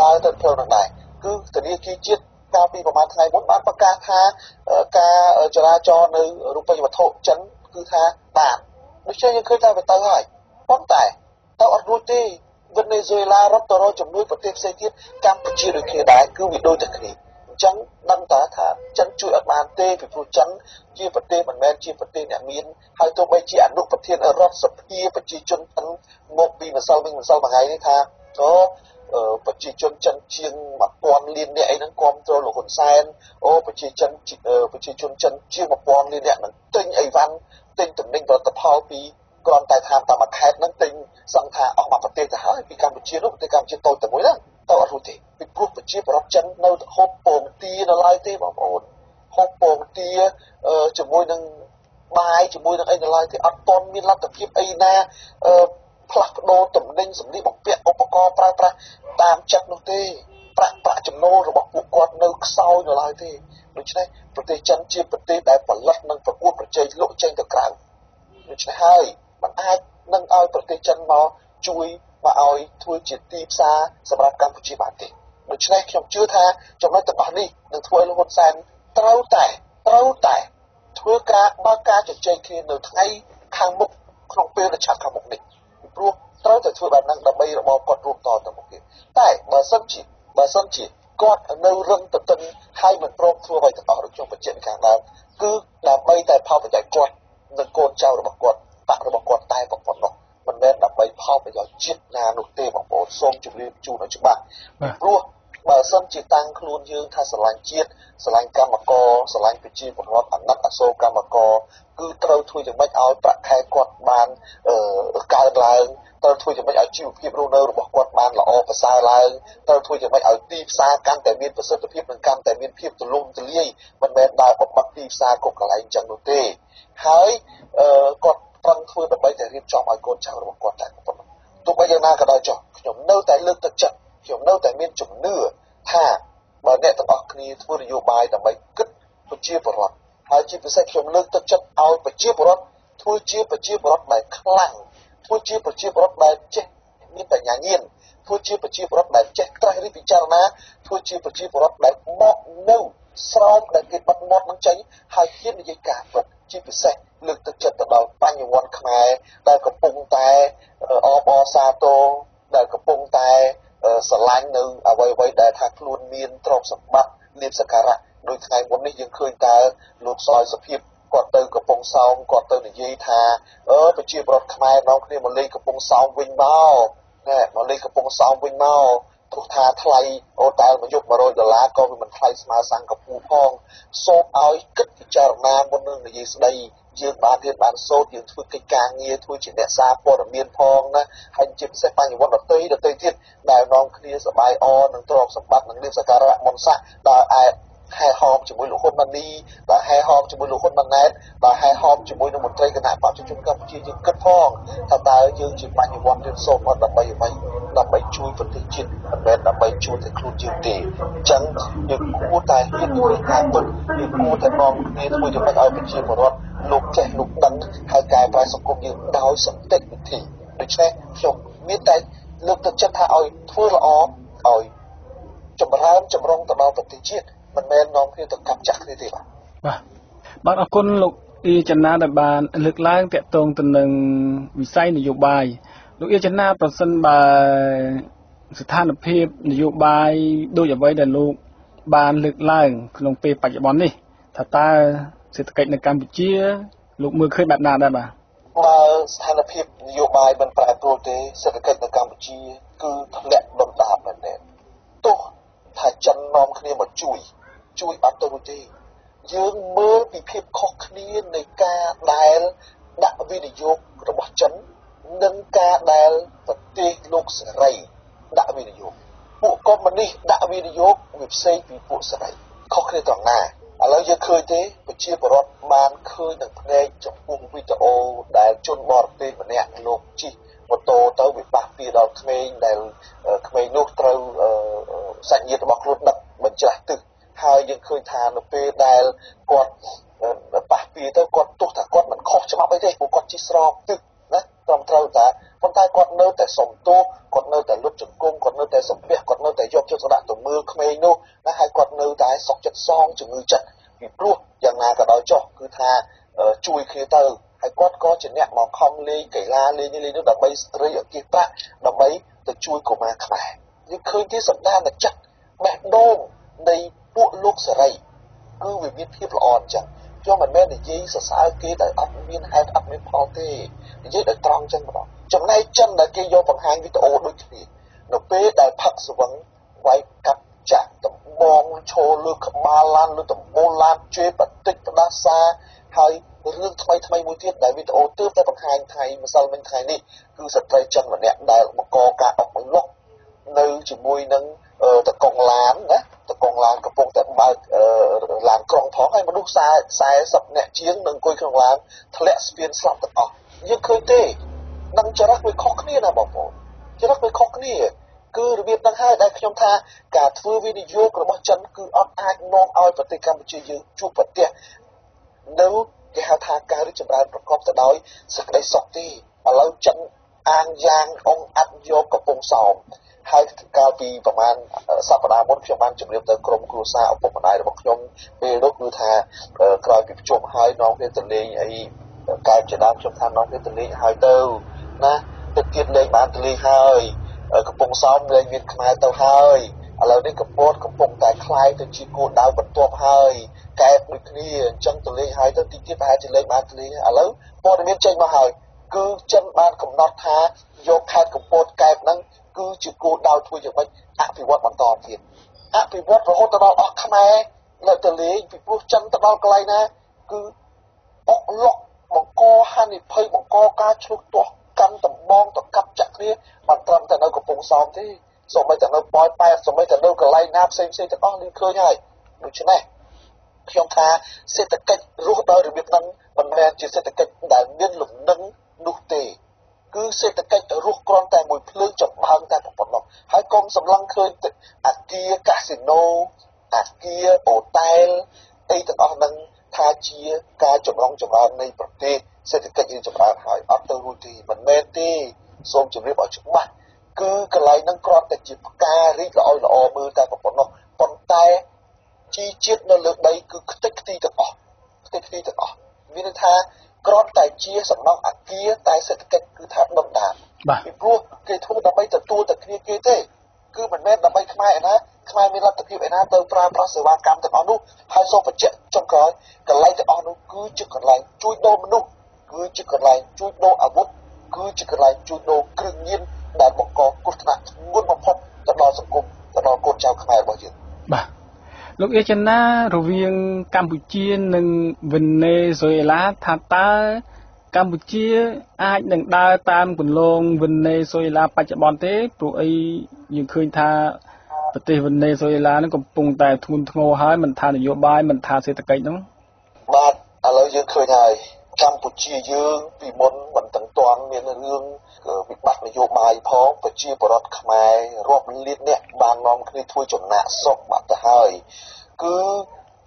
ដើរទៅផ្លូវនោះដែរគឺធនាគារជាតិកាលពីប្រហែលថ្ងៃមុនបានប្រកាសថាការចរាចរណ៍នៅរូបិយវត្ថុចិនគឺថាបានដូច្នេះយើងឃើញថាវាទៅហើយប៉ុន្តែទៅអត់រួចទេវេណេស៊ុយឡារត់ទៅរកជំនួយប្រទេសផ្សេងទៀតកម្ពុជាដូចគ្នាដែរគឺវាដូចតែគ្នាអញ្ចឹងដឹងតើថាចិនជួយអត់បានទេពីព្រោះចិនជាប្រទេសមិនមែនជាប្រទេសអ្នកមានហើយទោះបីជាអនុប្រធានរដ្ឋសភាប្រជាជនចិនមកពីម្សិលវិញម្សិលមួយថ្ងៃនេះថាអូប្រជាជនចិនជាង1000លាននាក់អីហ្នឹងគ្រប់គ្រងលោកហ៊ុនសែនអូប្រជាជនប្រជាជនចិនជាង1000លាននាក់នឹងទិញអីវ៉ាន់ទិញតំណែងផលិតផលពីគ្រាន់តែថាតាមខេត្តហ្នឹងទិញសង្ឃថាអស់មកប្រទេសទៅហើយពីកម្ពុជានោះប្រទេសកម្ពុជាតូចតែមួយហ្នឹង ទៅអត់រួចទេពីព្រោះប្រជាប្រដ្ឋចិននៅហូបពងទានៅឡើយទេបងប្អូនហូបពងទាជាមួយនឹងបាយជាមួយនឹងអីនៅឡើយទេអត់តន់មានលទ្ធភាពអីណាផ្លាស់ប្ដូរតំណែងសម្លៀកបំពាក់ឧបករណ៍ប្រើប្រាស់តាមចិត្តនោះទេប្រាក់ប្រាក់ចំណូលរបស់ពួកគាត់នៅខ្សោយនៅឡើយទេដូច្នេះប្រទេសចិនជាប្រទេសដែលផលិតនិងប្រកួតប្រជែងលក់ចេញទៅក្រៅដូច្នេះហើយมันអាចនឹងឲ្យប្រទេសចិនមកជួយ មកឲ្យធ្វើជាទីផ្សារសម្រាប់កម្ពុជាបានទេដូច្នេះខ្ញុំជឿថាចំណុចទាំងអស់នេះនឹងធ្វើឲ្យលោកហ៊ុនសែនត្រូវតែត្រូវតែធ្វើការបើកការជជែកគ្នានៅថ្ងៃខាងមុខក្នុងពេលដែលឆាប់ខាងមុខនេះព្រោះត្រូវតែធ្វើបែបហ្នឹងដើម្បីរបបគាត់រួមតទៅមុខទៀតតែបើសិនជាបើសិនជាគាត់នៅរឹងទៅទិនហើយមិនព្រមធ្វើអ្វីទាំងអស់ដូចខ្ញុំបញ្ជាក់ខាងដើមគឺដើម្បីតែផលប្រយោជន៍គាត់និងកូនចៅរបស់គាត់បាក់របស់គាត់តែប៉ុណ្ណោះ មិនមែនដើម្បីផលប្រយោជន៍ជាតិណានោះទេបងប្អូនសូមជម្រាបជូនឲ្យច្បាស់ព្រោះបើសិនជាតាំងខ្លួនយើងថាស្រឡាញ់ជាតិស្រឡាញ់កម្មករស្រឡាញ់ប្រជាពលរដ្ឋអាណិតអាសូរកម្មករគឺត្រូវធ្វើយ៉ាងម៉េចឲ្យប្រាក់ខែគាត់បានកើនឡើងត្រូវធ្វើយ៉ាងម៉េចឲ្យជីវភាពរស់នៅរបស់គាត់បានល្អប្រសើរឡើងត្រូវធ្វើយ៉ាងម៉េចឲ្យទីផ្សារកាន់តែមានប្រសិទ្ធភាពនិងកាន់តែមានភាពទូលំទូលាយមិនមែនដើរបបិទទីផ្សារគ្រប់កន្លែងចឹងនោះទេហើយគាត់ ប្រឹងធ្វើដើម្បីតែរៀបចំឲ្យកូនចៅរបស់គាត់តែប៉ុណ្ណោះទោះបីយ៉ាងណាក៏ដោយចុះខ្ញុំនៅតែលើកទឹកចិត្តខ្ញុំនៅតែមានជំនឿថាបើអ្នកទាំងអស់គ្នាធ្វើនយោបាយដើម្បីគិតប្រជាពលរដ្ឋហើយជាពិសេសខ្ញុំលើកទឹកចិត្តឲ្យប្រជាពលរដ្ឋធ្វើជាប្រជាពលរដ្ឋដែលខ្លាំងធ្វើជាប្រជាពលរដ្ឋដែលចេះ មានបញ្ញាញាណធ្វើជាប្រជាពលរដ្ឋដែលចេះត្រាស់រិះពិចារណាធ្វើជាប្រជាពលរដ្ឋដែលមកនៅស្រោមដែលគេបិទមាត់នឹងចេញហើយហ៊ាននិយាយការពិតជាពិសេសលើកទឹកចិត្តទៅដល់បញ្ញវន្តខ្មែរដែលកំពុងតែអបអសាទរដែលកំពុងតែស្រឡាញ់នៅអ្វីអ្វីដែលថាខ្លួនមានទ្រព្យសម្បត្តិលៀបសក្ការៈដោយថ្ងៃមុននេះយើងឃើញតើលោកសោយសុភាពគាត់ទៅកំពង់សោមគាត់ទៅនិយាយថាអឺប្រជាប្រដ្ឋខ្មែរនាំគ្នាមកលេងកំពង់សោមវិញមក ណែមកលេងកំពង់សោមវិញមកទោះថាថ្លៃអូតែលមួយយប់100ដុល្លារក៏វាមិនថ្លៃស្មើសិង្ហបុរីផងសូមឲ្យគិតពិចារណាមុននឹងនិយាយស្ដីយើងបានរៀនបានសូត្រយើងធ្វើកិច្ចការងារធ្វើជាអ្នកសារព័ត៌មានផងណាហើយជាពិសេសបញ្ញវន្តដតីដតីទៀតដែលនាំគ្នាសបាយអនឹងទ្រព្យសម្បត្តិនិងលៀបសក្ការៈមុនស័កដល់ឯ ហែហោមជាមួយលោកហ៊ុនម៉ាណីដល់ហែហោមជាមួយលោកហ៊ុនម៉ាណែតដល់ហែហោមជាមួយនឹងមន្ត្រីគណៈបព្វជិជនកម្ពុជាយើងគិតផងថាតើយើងជាបញ្ញវន្តរៀនសូត្រមកដើម្បីអ្វីដើម្បីជួយប្រទេសជាតិមិនមែនដើម្បីជួយតែខ្លួនយើងទេអញ្ចឹងយើងគួរតែហ៊ានធ្វើការពិតយើងគួរតែនាំគ្នាធ្វើយ៉ាងម៉េចឲ្យប្រជាពលរដ្ឋលោកចេះលោកដឹងហើយកែប្រែសង្គមយើងដោយសន្តិវិធីដូច្នេះខ្ញុំមានតែលើកទឹកចិត្តថាឲ្យធ្វើល្អឲ្យចម្រើនចម្រុងទៅដល់ប្រទេសជាតិ មិនមែននាំគ្នាទៅកាប់ចាក់គ្នាទេបាទបាទបាទអរគុណលោកអ៊ីចនាដែលបាន លើកឡើងតាក់ទងទៅនឹងវិស័យនយោបាយលោកអ៊ីចនាប្រសិនបើស្ថានភាពនយោបាយដូចអ្វីដែលលោកបានលើកឡើង ក្នុងពេលបច្ចុប្បន្ននេះថាតើសេដ្ឋកិច្ចនៅកម្ពុជា លោកមើលឃើញបែបណាដែរបាទបើស្ថានភាពនយោបាយមិនប្រែប្រួលទេសេដ្ឋកិច្ចនៅកម្ពុជា គឺធ្លាក់ដុនដាបមែនទែនទោះថាចិននាំគ្នាមកជួយ ជួយអត់ទៅទេយើងមើលពីភាពខុសគ្នានៃការដែលដាក់វិនិយោគរបស់ចិននិងការដែលប្រទេសលោកសេរីដាក់វិនិយោគពួកកុម្មុយនីសដាក់វិនិយោគវាផ្សេងពីពួកសេរីខុសគ្នាត្រង់ណាឥឡូវយើងឃើញទេប្រជាពលរដ្ឋបានឃើញនឹងភ្នែកចំពោះវីដេអូដែលជនបរទេសម្នាក់លោកជីម៉ូតូទៅវាប៉ះពីដល់ក្មេងដែលក្មេងនោះត្រូវសាច់ញាតិរបស់ខ្លួនដឹកបញ្ច្រាស់ទឹក ហើយយើងឃើញថានៅពេលដែលគាត់ប៉ះពីទៅគាត់ទោះថាគាត់មិនខុសច្បាប់អីទេព្រោះគាត់ជិះស្រោបទឹកណាត្រឹមត្រូវតាប៉ុន្តែគាត់នៅតែសំទោសគាត់នៅតែលុតជង្គង់គាត់នៅតែសំពះគាត់នៅតែយកចិត្តទុកដាក់ទៅមើលក្មេងនោះណាហើយគាត់នៅតែសក់ចិត្តសងជំងឺចិត្តពីព្រោះយ៉ាងណាក៏ដោយចុះគឺថាជួយគ្នាទៅហើយគាត់ក៏ជាអ្នកមកខំលេងកីឡាលេងលេងនោះដើម្បីស្រីអគិប្រាក់ដើម្បីទៅជួយកុមារខ្មែរយើងឃើញទីសម្ដានចិត្តបេះដូងនៃ ពួកលោកសេរីគឺវាមានភាពល្អអញ្ចឹងខ្ញុំមិនមែននិយាយសរសើរគេដោយអត់មានហេតុអត់មានផលទេនិយាយដោយត្រង់ចឹងម្ដងចំណែកចិនដែលគេយកបង្ហាញវីដេអូដូចគ្នានៅពេលដែលផឹកស្វឹងវាយកាប់ចាក់ដំបងឈោលើក្បាលឡានលើដំបូលឡានជេរបតិចផ្ដាសាហើយរឿងថ្មីថ្មីមួយទៀតដែលវីដេអូទើបតែបង្ហាញថ្ងៃម្សិលមិញថ្ងៃនេះគឺស្ត្រីចិនម្នាក់ដែលបង្កការអុកលុកនៅជាមួយនឹង តកងឡានណាតកងឡានកំពុងតែបើកឡានក្រុងផងហើយមនុស្ស40នាក់ជាងនឹងអង្គុយក្នុងឡានធ្លាក់ស្ពានស្លាប់ទាំងអស់យើងឃើញទេនឹងចរិតវាខុសគ្នាណាបងប្អូនចរិតវាខុសគ្នាគឺរបៀបហ្នឹងហើយដែលខ្ញុំថាការធ្វើវិនិយោគរបស់ចិនគឺអត់អាចនាំឲ្យប្រទេសកម្ពុជាយើងជួបប្រទេសនៅគេហៅថាការរីកចម្រើនប្រកបទៅដោយសេចក្តីសុខទេឥឡូវចិនអាងយ៉ាងអង្គអាត់យកកំពង់សោម ហើយកាលពីប្រហែលសប្តាហ៍មុនខ្ញុំបានជម្រាបទៅក្រុមគ្រួសារឪពុកម្ដាយរបស់ខ្ញុំពេលនោះគឺថាក្រោយពីប្រជុំហើយនាំគ្នាទៅលេងអីកែបជាដើមខ្ញុំថានាំគ្នាទៅលេងហើយទៅណាទឹកទៀតលេងបានទៅលេងហើយកំពង់សោមលេងមានខ្មែរទៅហើយឥឡូវនេះកំពតកំពុងតែคล้ายទៅជាគោលដៅបន្ទាប់ហើយកែបដូចគ្នាអញ្ចឹងទៅលេងហើយទៅទីទៀតប្រហែលជាលេងបានទៅលេងឥឡូវព័ត៌មានចេញមកហើយ គឺចិនបានកំណត់ថាយកខេត្តកំពតកែបហ្នឹងគឺជាគោលដៅធ្វើយ៉ាងម៉េចអភិវឌ្ឍបន្តទៀតអភិវឌ្ឍរហូតដល់អស់ខ្មែរលើទៅលេងពីព្រោះចិនទៅដល់កន្លែងណាគឺអុកលុកបង្កហានិភ័យបង្កការឆ្លុះទាស់កាន់ដំបងទៅកាប់ចាក់គ្នាមិនត្រឹមតែនៅកំពង់សោមទេសូម្បីតែនៅប៉ោយប៉ែតសូម្បីតែនៅកន្លែងណាផ្សេងផ្សេងទាំងអស់នេះឃើញហើយដូច្នេះខ្ញុំថាសេដ្ឋកិច្ចរស់ដោយរបៀបហ្នឹងមិនមែនជាសេដ្ឋកិច្ចដែលមានលំនឹង នោះទេគឺសេដ្ឋកិច្ចរស់គ្រាន់តែមួយភ្លើងចម្បាំងតែប៉ុណ្ណោះហើយកុំសម្លឹងឃើញអាគារកាស៊ីណូអាគារអូតែលអីទាំងអស់ហ្នឹងថាជាការចម្រុងចម្រើននៃប្រទេសសេដ្ឋកិច្ចយើងចម្រើនហើយអត់ទៅរួចទេមិនមែនទេសូមជម្រាបឲ្យច្បាស់គឺកន្លែងហ្នឹងគ្រាន់តែជាផ្ការីកល្អល្អមើលតែប៉ុណ្ណោះប៉ុន្តែជីជាតិនៅលើដីគឺខ្ទេចខ្ទីទាំងអស់ខ្ទេចខ្ទីទាំងអស់មានន័យថា គ្រាន់តែជាសំណង់អាគារតែសេដ្ឋកិច្ចគឺថាដុំដានពីព្រោះគេធ្វើដើម្បីទទួលតែគ្នាគេទេគឺមិនមែនដើម្បីខ្មែរឯណាខ្មែរមានលទ្ធភាពឯណាទៅប្រើប្រាស់សេវាកម្មទាំងអស់នោះហើយសូមបញ្ជាក់ចុងក្រោយកន្លែងទាំងអស់នោះគឺជាកន្លែងជួយដូរមនុស្សគឺជាកន្លែងជួយដូរអាវុធគឺជាកន្លែងជួយដូរគ្រឿងញៀនដែលបង្កគ្រោះថ្នាក់ធ្ងន់បំផុតទៅដល់សង្គមទៅដល់កូនចៅខ្មែររបស់យើងបាទ លោកអេចិនណារវាងកម្ពុជានិងវេណេស៊ុយអេឡាថាតើកម្ពុជាអាចនឹងដើរតាមគន្លងវេណេស៊ុយអេឡាបច្ចុប្បន្នទេព្រោះអីយើងឃើញថាប្រទេសវេណេស៊ុយអេឡានឹងកំពុងតែធ្ងន់ធ្ងរហើយមិនថានយោបាយមិនថាសេដ្ឋកិច្ចហ្នឹងបាទឥឡូវយើងឃើញហើយ កម្ពុជាយើងពីមុនមិនទាំងទាន់មានរឿងវិបត្តិនយោបាយផងប្រជាពលរដ្ឋខ្មែររាប់លានអ្នកបាននាំគ្នាធ្វើចំណាក់ស្រុកបាត់ទៅហើយគឺ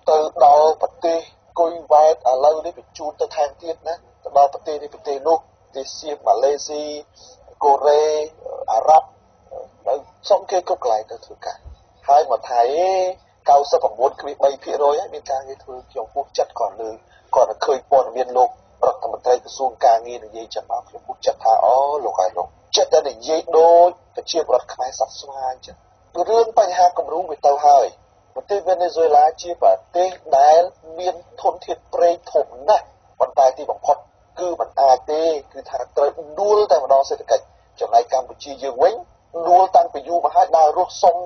ទៅដល់ប្រទេសគុយវ៉ែតឥឡូវនេះបញ្ជូនទៅថែមទៀតណាទៅដល់ប្រទេសនេះប្រទេសនោះប្រទេសសៀមម៉ាឡេស៊ីកូរ៉េអារ៉ាប់ទៅសុំគេគ្រប់កន្លែងទៅធ្វើការហើយមកថៃ99.3%ហើយមានការងារធ្វើខ្ញុំពុះចិត្តគាត់លើគាត់ឃើញព័ត៌មានលោក រដ្ឋមន្ត្រីក្រសួងការងារនិយាយចឹងមកខ្ញុំពុះចិត្តថាអូលោកហើយលោកចិត្តតែនិយាយដូចប្រជាពលរដ្ឋខ្មែរសត្វស្វាអញ្ចឹងរឿងបញ្ហាគម្រោងវាទៅហើយប្រទេសវេណេស៊ុយឡាជាប្រទេសដែលមានធនធានប្រេងធំណាស់ប៉ុន្តែទីបំផុតគឺมันអាចទេគឺថាត្រូវដួលតែម្ដងសេដ្ឋកិច្ចចំណែកកម្ពុជាយើងវិញដួលតាំងពីយូរមកហើយដើររស់សុំ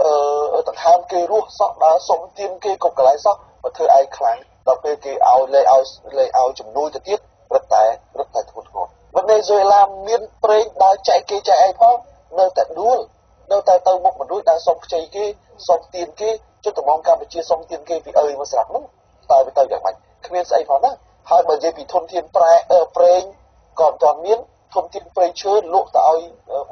អឺដង្ហើមគេរស់សោះដើរសុំទៀមគេគ្រប់កន្លែងសោះបើធ្វើឯងខ្លាំង ដល់ពេលគេឲ្យលេឲ្យលេឲ្យជំនួយទៅទៀតរឹតតែរឹតតែធ្ងន់ធ្ងរវេណេស៊ុយឡាមានប្រេងដើរចែកគេចែកឯងផងនៅតែដួលនៅតែទៅមុខមនុស្សដើរសុំខ្ចីគេសុំទៀមគេចុះតំងកម្ពុជាសុំទៀមគេពីអើយមកស្រាប់នោះតើវាទៅយ៉ាងម៉េចគ្មានស្អីផងណាហើយបើនិយាយពីធនធានប្រែប្រេងក៏មិនទាន់មានធនធានព្រៃឈើលក់ទៅឲ្យ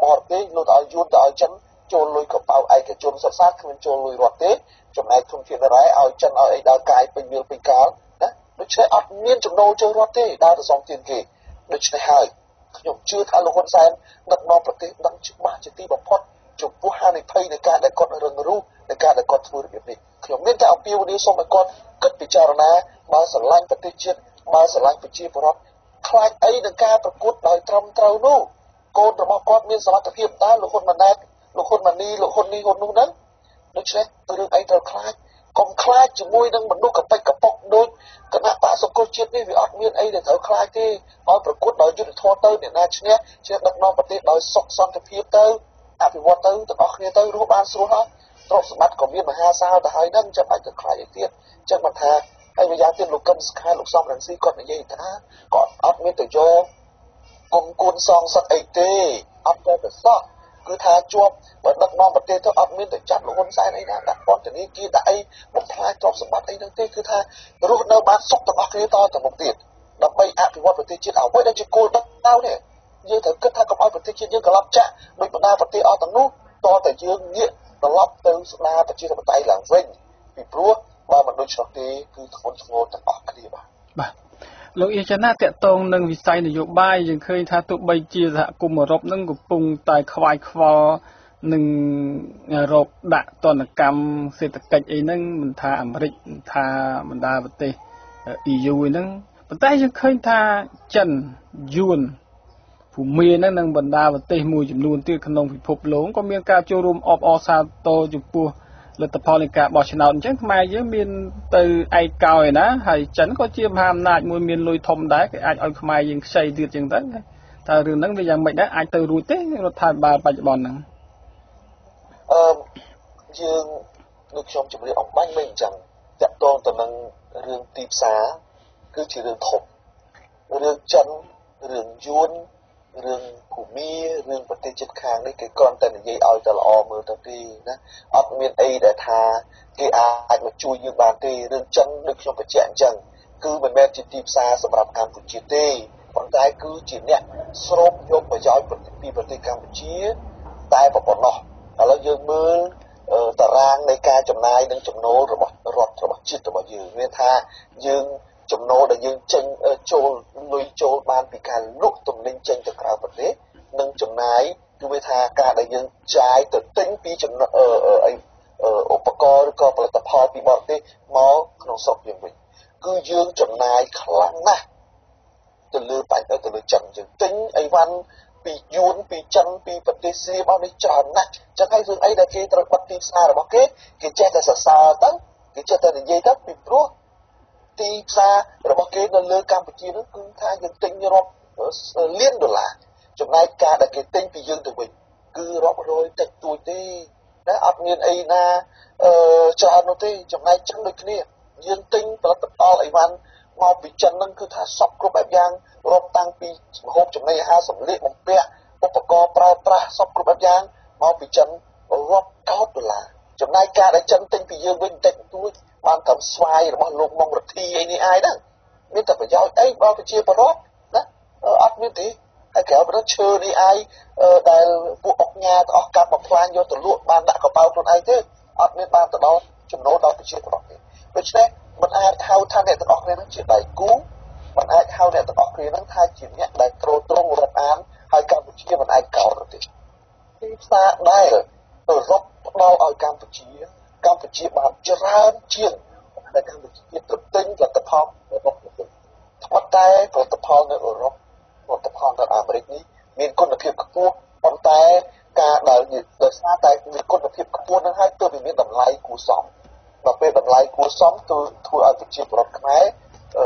បរទេសលក់ទៅឲ្យយួនទៅឲ្យចិន ចូលលុយកប៉ៅឯកជនសិក្សាគ្មានចូលលុយរដ្ឋទេចំណែកធនធានរ៉ែឲ្យចិនឲ្យអីដល់កាយពេញវាលពេញកាលណាដូច្នេះអត់មានចំណូលចូលរដ្ឋទេដើរទៅសំទានគេដូច្នេះហើយខ្ញុំជឿថាលោកហ៊ុនសែនដឹកនាំប្រទេសដឹងច្បាស់ជាទីបំផុតចំពោះហានិភ័យនៃការដែលគាត់រឹងរូសនៃការដែលគាត់ធ្វើរបៀបនេះខ្ញុំមានតែអំពាវនាវសូមឲ្យគាត់គិតពិចារណាបើស្រឡាញ់ប្រទេសជាតិបើស្រឡាញ់ប្រជាពលរដ្ឋខ្លាចអីនឹងការប្រកួតដោយត្រឹមត្រូវនោះកូនរបស់គាត់មានសមត្ថភាពតើលោកហ៊ុនម៉ាណែត លោកហ៊ុនម៉ានីលោកហ៊ុននេះហ៊ុននោះហ្នឹងដូច្នេះរឿងអីត្រូវខ្លាចកុំខ្លាចជាមួយនឹងមនុស្សកប៉ិចកប៉ុកដូចគណៈបកសង្គមជាតិនេះវាអត់មានអីដែលត្រូវខ្លាចទេឲ្យប្រកួតដោយយុទ្ធធម៌ទៅអ្នកណាឈ្នះជាដឹកនាំប្រទេសដោយសុខសន្តិភាពទៅអភិវឌ្ឍទៅទាំងអស់គ្នាទៅរស់បានស្រួលហើយទ្រព្យសម្បត្តិក៏មានមហាសាលទៅហើយហ្នឹងចាំបាច់ទៅខ្លាចអីទៀតអញ្ចឹងមិនថាហើយវាយ៉ាងទៀតលោកកឹមសុខាលោកសំរងស៊ីគាត់និយាយថាគាត់អត់មានទៅយកគុំគួនសងសឹកអីទេអត់ទៅទៅសោះ គឺថាជាប់បើដឹកនាំប្រទេសទៅអត់មានទៅចាប់លោកហ៊ុនសែនអីណាដាក់ពន្ធនាគារដាក់អីបំផ្លាញទ្រព្យសម្បត្តិអីហ្នឹងទេគឺថារស់នៅបានសុខទាំងអស់គ្នាតទៅមុខទៀតដើម្បីអភិវឌ្ឍប្រទេសជាតិអ្វីដែលជាគោលដៅនេះយើងត្រូវគិតថាកុំឲ្យប្រទេសជាតិយើងក្លាប់ចាក់ដោយបណ្ដាប្រទេសអស់ទាំងនោះតតែយើងងាកត្រឡប់ទៅស្ដារប្រជាធិបតេយ្យឡើងវិញពីព្រោះបើមិនដូច្នោះទេគឺធ្ងន់ធ្ងរទាំងអស់គ្នាបាទបាទ លោកអ៊ីចាណាតកតងនឹងវិស័យនយោបាយយើងឃើញថាទោះបីជាសហគមន៍អឺរ៉ុបនឹងកំពុងតែខ្វាយខ្វល់នឹងរោគដាក់ទណ្ឌកម្មសេដ្ឋកិច្ចអីហ្នឹងមិនថាអាមេរិកមិនថាបណ្ដាប្រទេស EU ហ្នឹងប៉ុន្តែយើងឃើញថាចិនយួនភូមាហ្នឹងនិងបណ្ដាប្រទេសមួយចំនួនទៀតក្នុងពិភពលោកក៏មានការចូលរួមអបអរសាទរចំពោះ លទ្ធផលនៃការបោះឆ្នោតអញ្ចឹងខ្មែរយើងមានទៅឯកោឯណាហើយចិនក៏ជាមហាអំណាចមួយមានលុយធំដែរគេអាចឲ្យខ្មែរយើងខ្ចីទៀតអញ្ចឹងទៅតើរឿងហ្នឹងវាយ៉ាងម៉េចដែរអាចទៅរួចទេរដ្ឋាភិបាលបច្ចុប្បន្នហ្នឹងអឺយើងដូចខ្ញុំជម្រាបអំបញ្ញមិញអញ្ចឹងតកតងទៅនឹងរឿងទីផ្សារគឺជារឿងធំរឿងចិនរឿងយួន រឿងភូមិរឿងប្រទេសជិតខាងនេះគេគ្រាន់តែនិយាយឲ្យតែល្អមើលទៅទេណាអត់មានអីដែលថាគេអាចមកជួយយើងបានទេរឿងចិនដូចខ្ញុំបញ្ជាក់អញ្ចឹងគឺមិនមែនជាទីផ្សារសម្រាប់កម្ពុជាទេប៉ុន្តែគឺជាអ្នកស្រូបយកប្រយោជន៍ពីប្រទេសកម្ពុជា តែប៉ុណ្ណោះឥឡូវយើងមើលតារាងនៃការចំណាយនិងចំណូលរបស់រដ្ឋរបស់ជាតិរបស់យើងមានថាយើង ចំណូលដែលយើងចេញចូលលុយចូលបានពីការលក់ទំនិញចេញទៅក្រៅប្រទេសនិងចំណាយគឺវាថាការដែលយើងចាយទៅទិញពីចំណអីឧបករណ៍ឬក៏ផលិតផលពីបរទេសមកក្នុងស្រុកយើងវិញគឺយើងចំណាយខ្លាំងណាស់ទៅលើបញ្ហាទៅលើចិនយើងទិញអីវ៉ាន់ពីយួនពីចិនពីប្រទេសសៀមអស់នេះច្រើនណាស់ចឹងហើយរឿងអីដែលគេត្រូវបិទទីផ្សាររបស់គេគេចេះតែសរសើរទៅគេចេះតែនិយាយទៅពីព្រោះ ទីផ្សាររបស់គេនៅលើកម្ពុជានោះគឺថាយើងទិញរាប់លានដុល្លារចំណែកការដែលគេទិញពីយើងទៅវិញគឺរាប់រយតិចតួចទេណាអត់មានអីណាអឺច្រើននោះទេចំណែកចឹងដូចគ្នាយើងទិញផលិតផលអីវ៉ាន់មកពីចិនហ្នឹងគឺថាសពគ្រប់បែបយ៉ាងរាប់តាំងពីម្ហូបចំណីអាហារសម្លៀកបំពាក់ឧបករណ៍ប្រើប្រាស់សពគ្រប់បែបយ៉ាងមកពីចិនរាប់កោតដុល្លារ ចំណែកការដែលចិនទិញពីយើងវិញតិចតួចបានត្រឹមស្វាយរបស់លោកមុងរទ្ធីអីនេះអាយហ្នឹងមានតែប្រយោជន៍អីដល់ប្រជាពលរដ្ឋណាអត់មានទេហើយក្រៅពីនោះឈើនេះអាយដែលពួកអុកញ៉ាទាំងអស់កាប់បំផ្លាញយកទៅលក់បានដាក់កប៉ៅខ្លួនឯងទេអត់មានបានទៅដល់ចំណូលដល់ប្រជាពលរដ្ឋទេដូច្នេះមិនអាចហៅថាអ្នកទាំងអស់គ្នានឹងជាដៃគូមិនអាចហៅអ្នកទាំងអស់គ្នានឹងថាជាអ្នកដែលត្រួតត្រងរាប់អានហើយកម្ពុជាមិនអាចកោតទេទីផ្សារដែលអឺរ៉ុប ផ្ដល់ឲ្យកម្ពុជាកម្ពុជាបានច្រើនជាងដែលកម្ពុជាទៅទិញផលិតផលរបស់ប្រទេសប៉ុន្តែផលិតផលនៅអឺរ៉ុបផលិតផលនៅអាមេរិកនេះមានគុណភាពខ្ពស់ប៉ុន្តែការដែលដោយសារតែមានគុណភាពខ្ពស់នឹងហើយទើបវាមានតម្លៃគួរសមដល់ពេលតម្លៃគួរសមគឺធ្វើឲ្យប្រជាពលរដ្ឋខ្មែរ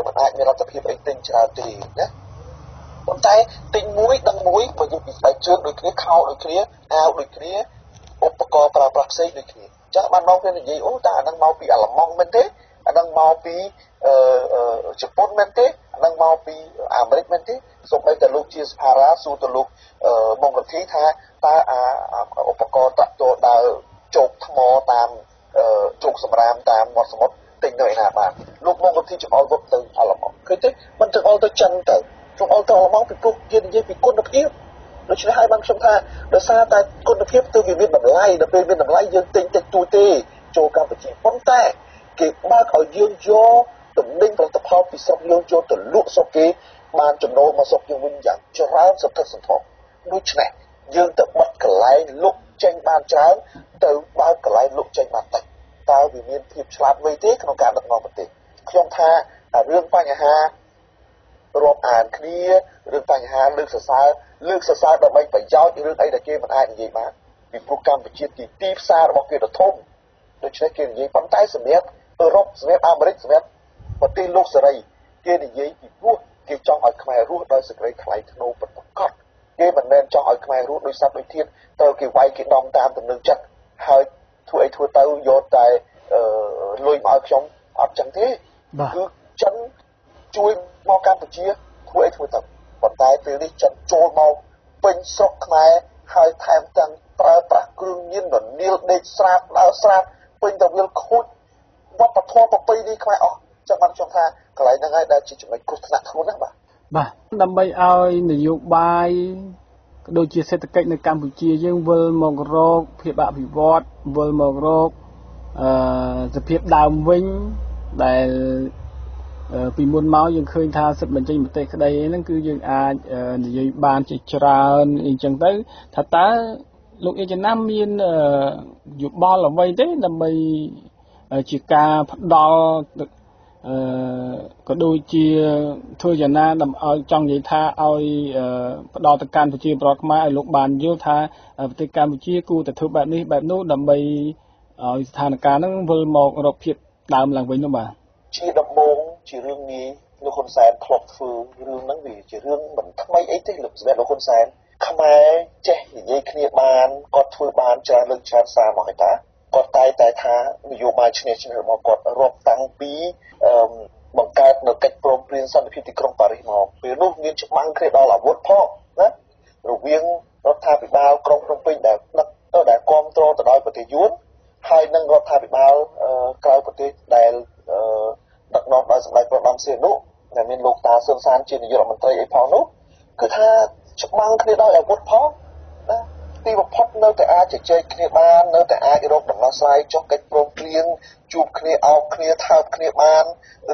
មិនអាចមានលទ្ធភាពអីទិញច្រើនទេណាប៉ុន្តែទិញមួយដឹងមួយបើយើងពីស្បែកជើងដូចគ្នាខោដូចគ្នាអាវដូចគ្នា ឧបករណ៍ប្រើប្រាស់ផ្សេងដូចគ្នាចឹងបានមកគេនិយាយអូតើអានឹងមកពីអាល្លឺម៉ង់មែនទេអានឹងមកពីអឺជប៉ុនមែនទេអានឹងមកពីអាមេរិកមែនទេសូម្បីតែលោកជាសភារាសួរទៅលោកមករទ្ធីថាតើអាឧបករណ៍តាក់ទោដើរជោគថ្មតាមជោគសម្រាមតាមមាត់សមុទ្រទិញនៅឯណាបានលោកមករទ្ធីចង្អុលវឹកទៅអាល្លឺម៉ង់ឃើញទេមិនចង្អុលទៅចិនទៅសូមអល់តរមកពីព្រោះយើងនិយាយពីគុណភាព ដូច្នេះហើយបានខ្ញុំថាដោយសារតែគុណភាពទើបវាមានតម្លៃដល់ពេលមានតម្លៃយើងទិញតិចតួចទេចូលកម្ពុជាប៉ុន្តែគេបើកឲ្យយើងយកទំនិញផលិតផលពីស្រុកយើងយកទៅលក់ស្រុកគេបានចំណូលមកស្រុកយើងវិញយ៉ាងច្រើនសន្ធឹកសន្ធាប់ដូច្នេះយើងទៅបិទកន្លែងលក់ចេញបានច្រើនទៅបើកកន្លែងលក់ចេញបានតិចតើវាមានភាពឆ្លាតវៃទេក្នុងការដឹកនាំប្រទេសខ្ញុំថារឿងបញ្ហា រាប់អានគ្នារឿងបញ្ហាលើកសរសើរលើកសរសើរដើម្បីប្រយោជន៍រឿងអីដែលគេមិនអាចនិយាយបានពីព្រោះកម្ពុជាទីទីផ្សាររបស់គេដ៏ធំដូច្នេះគេនិយាយប៉ុន្តែសម្រាប់អឺរ៉ុបសម្រាប់អាមេរិកសម្រាប់ប្រទេសលោកសេរីគេនិយាយពីព្រោះគេចង់ឲ្យខ្មែររស់ដោយសេចក្តីថ្លៃថ្នូរពិតប្រាកដគេមិនមែនចង់ឲ្យខ្មែររស់ដោយសត្វដូចធាតទៅគេវាយគេដំតាមទំនឹងចិត្តហើយធ្វើអីធ្វើទៅយកតែលុយមកឲ្យខ្ញុំអត់ចឹងទេគឺចិន ជួយមកកម្ពុជាធ្វើអីធ្វើទៅប៉ុន្តែពេលនេះចិនចូលមកពេញស្រុកខ្មែរហើយថែមទាំងប្រើប្រាស់គ្រឿងញៀនរនាលដេកស្រាបដើរស្រាបពេញទៅវាលខូចវប្បធម៌ប្រពៃណីខ្មែរអស់ចាំបានខ្ញុំថាកន្លែងហ្នឹងហើយដែលជាចំណុចគ្រោះថ្នាក់ធ្ងន់ណាស់បាទបាទដើម្បីឲ្យនយោបាយក៏ដូចជាសេដ្ឋកិច្ចនៅកម្ពុជាយើងវិលមករកភាពអភិវឌ្ឍវិលមករកអឺសភាពដើមវិញដែល ពីមុនមកយើងឃើញថាសិទ្ធិបញ្ចេញមតិក្តីហ្នឹងគឺយើងអាចនិយាយបានជាច្រើនអីចឹងទៅថាតើលោកអេចំណាំមានយោបល់អ្វីទេដើម្បីជាការផ្ដល់អឺក៏ដូចជាធ្វើយ៉ាងណាដើម្បីឲ្យចង់និយាយថាឲ្យផ្ដល់ទៅកាន់ប្រជាពលរដ្ឋខ្មែរឲ្យលោកបានយល់ថាប្រទេសកម្ពុជាគួរតែធ្វើបែបនេះបែបនោះដើម្បីឲ្យស្ថានភាពហ្នឹងវិលមករកភាពដើមឡើងវិញនោះបាទ ជាដំបូងជារឿងងាយលោកហ៊ុនសែនធ្លាប់ធ្វើរឿងហ្នឹងវាជារឿងមិនថ្មីអីទេលោកសម្រាប់លោកហ៊ុនសែនខ្មែរចេះនិយាយគ្នាបានគាត់ធ្វើបានច្រើនលើកច្រើនសារមកហើយតាគាត់តែតែថានយោបាយឈ្នះឈ្នះរបស់គាត់រាប់តាំងពីបង្កើតនៅកិច្ចព្រមព្រៀងសន្តិភាពទីក្រុងប៉ារីសមកពេលនោះមានច្បាំងគ្នាដល់អាវុធផងណារវាងរដ្ឋាភិបាលក្រុងភ្នំពេញដែលដឹកដែលគ្រប់គ្រងទៅដោយប្រទេសយួនហើយនឹងរដ្ឋាភិបាលក្រៅប្រទេសដែល ដឹកនាំដោយសម្ដេចព្រះដំសៀនុដែលមានលោកតាសឿនសានជានាយករដ្ឋមន្ត្រីអីផងនោះគឺថាច្បាំងគ្នាដោយអាវុធផងណាទីបំផុតនៅតែអាចជជែកគ្នាបាននៅតែអាចរកដំណោះស្រាយចុះកិច្ចព្រមព្រៀងជួបគ្នាអោបគ្នាថើបគ្នាបាន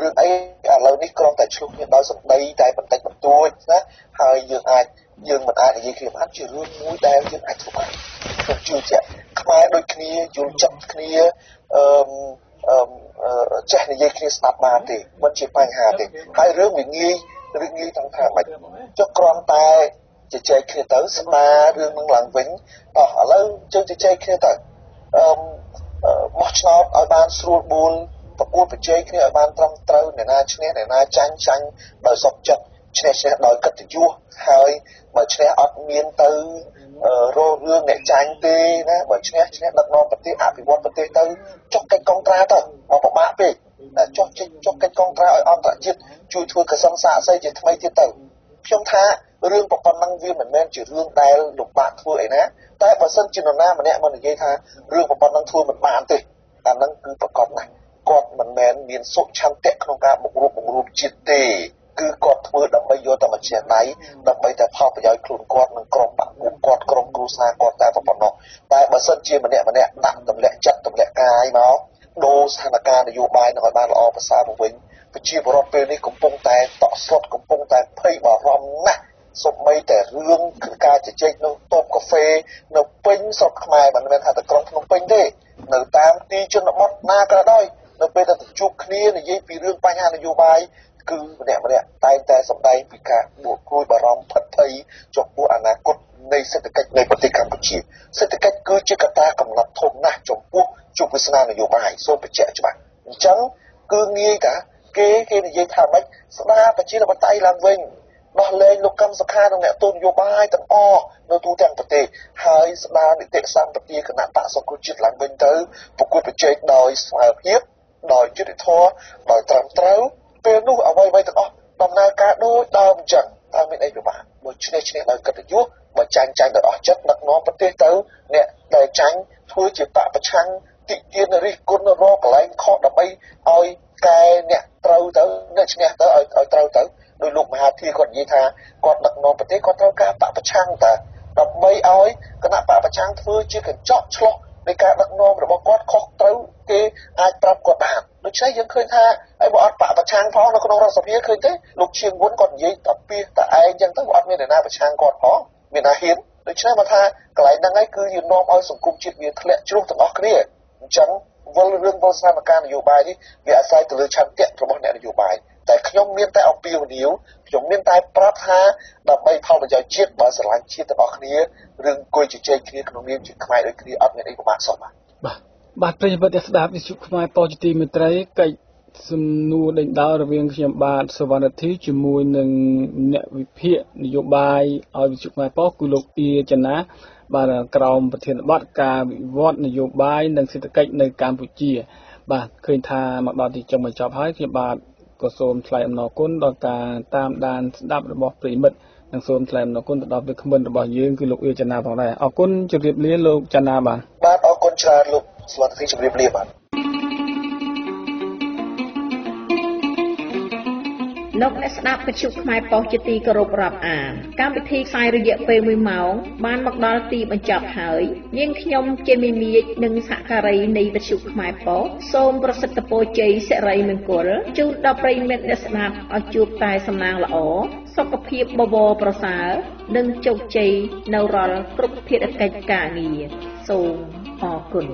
រឿងអីឥឡូវនេះគ្រាន់តែឆ្លុះគ្នាដោយសម្ដីតែបន្តិចបន្តួចណាហើយយើងអាចយើងមិនអាចនិយាយគ្នាបានជារឿងមួយដែលយើងអាចធ្វើបានខ្ញុំជឿជាក់ខ្មែរដូចគ្នាយល់ចិត្តគ្នាអឺអឺ ចេះនិយាយគ្នាស្ដាប់បានទេមិនជាបញ្ហាទេហើយរឿងវាងាយរឿងងាយទាំងថាមិនចុះគ្រាន់តែជជែកគ្នាទៅស្មាររឿងនឹងឡើងវិញអស់ឥឡូវជើងជជែកគ្នាទៅអឺបោះឆ្នោតឲ្យបានស្រួលបួលប្រគួតប្រជែងគ្នាឲ្យបានត្រឹមត្រូវអ្នកណាឈ្នះអ្នកណាចាញ់ចាញ់ដោយសុខចិត្ត ឈ្នះឈ្នះដោយកិត្តិយសហើយបើឈ្នះអត់មានទៅរោរឿងអ្នកចាញ់ទេណាបើឈ្នះឈ្នះដឹកនាំប្រទេសអភិវឌ្ឍប្រទេសទៅចុះកិច្ចកងត្រាទៅមកពិបាកពេកចុះចុះកិច្ចកងត្រាឲ្យអន្តរជាតិជួយធ្វើកសឹងសាកសីជាថ្មីទៀតទៅខ្ញុំថារឿងប៉ុណ្ណឹងវាមិនមែនជារឿងដែលលំបាកធ្វើអីណាតែបើសិនជានរណាម្នាក់មកនិយាយថារឿងប៉ុណ្ណឹងធ្វើមិនបានទេអាហ្នឹងគឺប្រកបណាស់គាត់មិនមែនមានសុឆន្ទៈក្នុងការបង្រួបបង្រួមជាតិទេ គឺគាត់ធ្វើដើម្បីយកតែមកជាដៃដើម្បីតែផលប្រយោជន៍ខ្លួនគាត់និងក្រុមបាក់ពួកគាត់ក្រុមគ្រួសារគាត់តែប៉ុណ្ណោះតែបើសិនជាម្នាក់ម្នាក់ដាក់ទម្លាក់ចិត្តទម្លាក់កាយមកដូរស្ថានភាពនយោបាយនឹងឲ្យបានល្អប្រសើរមកវិញប្រជាពលរដ្ឋពេលនេះកំពុងតែតក់ស្លុតកំពុងតែភ័យបារម្ភណាស់សូម្បីតែរឿងការជជែកនៅតូបកាហ្វេនៅពេញស្រុកខ្មែរមិនមែនថាតែក្រុងភ្នំពេញទេនៅតាមទីជនបទណាក៏ដោយនៅពេលដែលជួបគ្នានិយាយពីរឿងបញ្ហានយោបាយ គឺម្នាក់ម្នាក់តែងតែសម្ដែងពីការបួកព្រួយបារម្ភផិតភ័យចំពោះអនាគតនៃសេដ្ឋកិច្ចនៃប្រទេសកម្ពុជាសេដ្ឋកិច្ចគឺជាកត្តាកំណត់ធំណាស់ចំពោះជោគវាសនានយោបាយសូមបញ្ជាក់ច្បាស់អញ្ចឹងគឺងាយតាគេគេនិយាយថាម៉េចស្ដារប្រជាធិបតេយ្យឡើងវិញដោះលែងលោកកឹមសុខានិងអ្នកទូនយោបាយទាំងអស់នៅទូទាំងប្រទេសហើយស្ដារនីតិសម្បទាគណៈបកសង្គមជាតិឡើងវិញទៅប្រគួតប្រជែងដោយស្មើភាពដោយយុត្តិធម៌ដោយត្រឹមត្រូវ ពេលនោះអ្វីអ្វីទាំងអស់ដំណើរការដូចដើមអញ្ចឹងតើមានអីពិបាកបើឈ្នះឈ្នះដោយកិត្តិយសបើចាញ់ចាញ់ដោយអស់ចិត្តដឹកនាំប្រទេសទៅអ្នកដែលចាញ់ធ្វើជាបកប្រឆាំងតិទានរិះគន់រកកន្លែងខុសដើម្បីឲ្យកែអ្នកត្រូវទៅអ្នកឈ្នះទៅឲ្យឲ្យត្រូវទៅដោយលោកមហាធីគាត់និយាយថាគាត់ដឹកនាំប្រទេសគាត់ត្រូវការបពប្រឆាំងតាដើម្បីឲ្យគណៈបពប្រឆាំងធ្វើជាកញ្ចក់ឆ្លុះ នៃការដឹកនាំរបស់គាត់ខុសត្រូវគេអាចប្រាប់គាត់បានដូច្នេះយើងឃើញថាហើយបើអត់បកប្រឆាំងផងនៅក្នុងរដ្ឋសភាឃើញទេលោកឈៀងវុនគាត់និយាយតែពីតែឯងចឹងទៅអត់មានអ្នកណាប្រឆាំងគាត់ផងមានតែហ៊ានដូច្នេះមកថាកន្លែងហ្នឹងហើយគឺយើងនាំឲ្យសង្គមជាតិវាធ្លាក់ជ្រុះទាំងអស់គ្នាអញ្ចឹងវល់រឿងវល់ស្ថានភាពនយោបាយនេះវាអាស្រ័យទៅលើឆន្ទៈរបស់អ្នកនយោបាយ តែខ្ញុំមានតែអំពាវនាវខ្ញុំមានតែប្រាប់ថាដើម្បីផលប្រយោជន៍ជាតិបើស្រឡាញ់ជាតិទាំងអស់គ្នារឿងគួយជជែកគ្នាក្នុងនាមជាខ្មែរដូចគ្នាអត់មានអីពិបាកសោះបាទបាទបាទប្រិយមិត្តអ្នកស្ដាប់វិទ្យុខ្មែរប៉ុស្តិ៍ទីមេត្រីកិច្ចសំណួរដេញដោលរវាងខ្ញុំបាទសវណ្ណធីជាមួយនឹងអ្នកវិភាគនយោបាយឲ្យវិទ្យុខ្មែរប៉ុស្តិ៍គឺលោកអៀចនាបាទក្រោមប្រធានបទការវិវត្តនយោបាយនិងសេដ្ឋកិច្ចនៅកម្ពុជា បាទឃើញថាមកដល់ទីចុងបញ្ចប់ហើយខ្ញុំបាទ ក៏សូមថ្លែងអំណរគុណដល់ការតាមដានស្ដាប់របស់ប្រិមិត្តនិងសូមថ្លែងអំណរគុណទៅដល់វាគ្មិនរបស់យើងគឺលោកអៀចនាផងដែរអរគុណជម្រាបលាលោកចនាបាទបាទអរគុណច្រើនលោកស្វាទីជម្រាបលាបាទ លោកអ្នកស្ដាប់វិទ្យុខ្មែរប៉ុស្តិ៍ជាទីគោរពរាប់អានកម្មវិធីផ្សាយរយៈពេល1ម៉ោងបានមកដល់ទីបញ្ចប់ហើយនាងខ្ញុំជាមីមៀកនិងសហការីនៃវិទ្យុខ្មែរប៉ុស្តិ៍សូមប្រសិទ្ធពរជ័យសិរីមង្គលជូនដល់ប្រិយមិត្តអ្នកស្ដាប់ឲ្យជួបតែសំណាងល្អសុខភាពបបរប្រសើរនិងជោគជ័យនៅរាល់គ្រប់ភារកិច្ចការងារសូមអរគុណ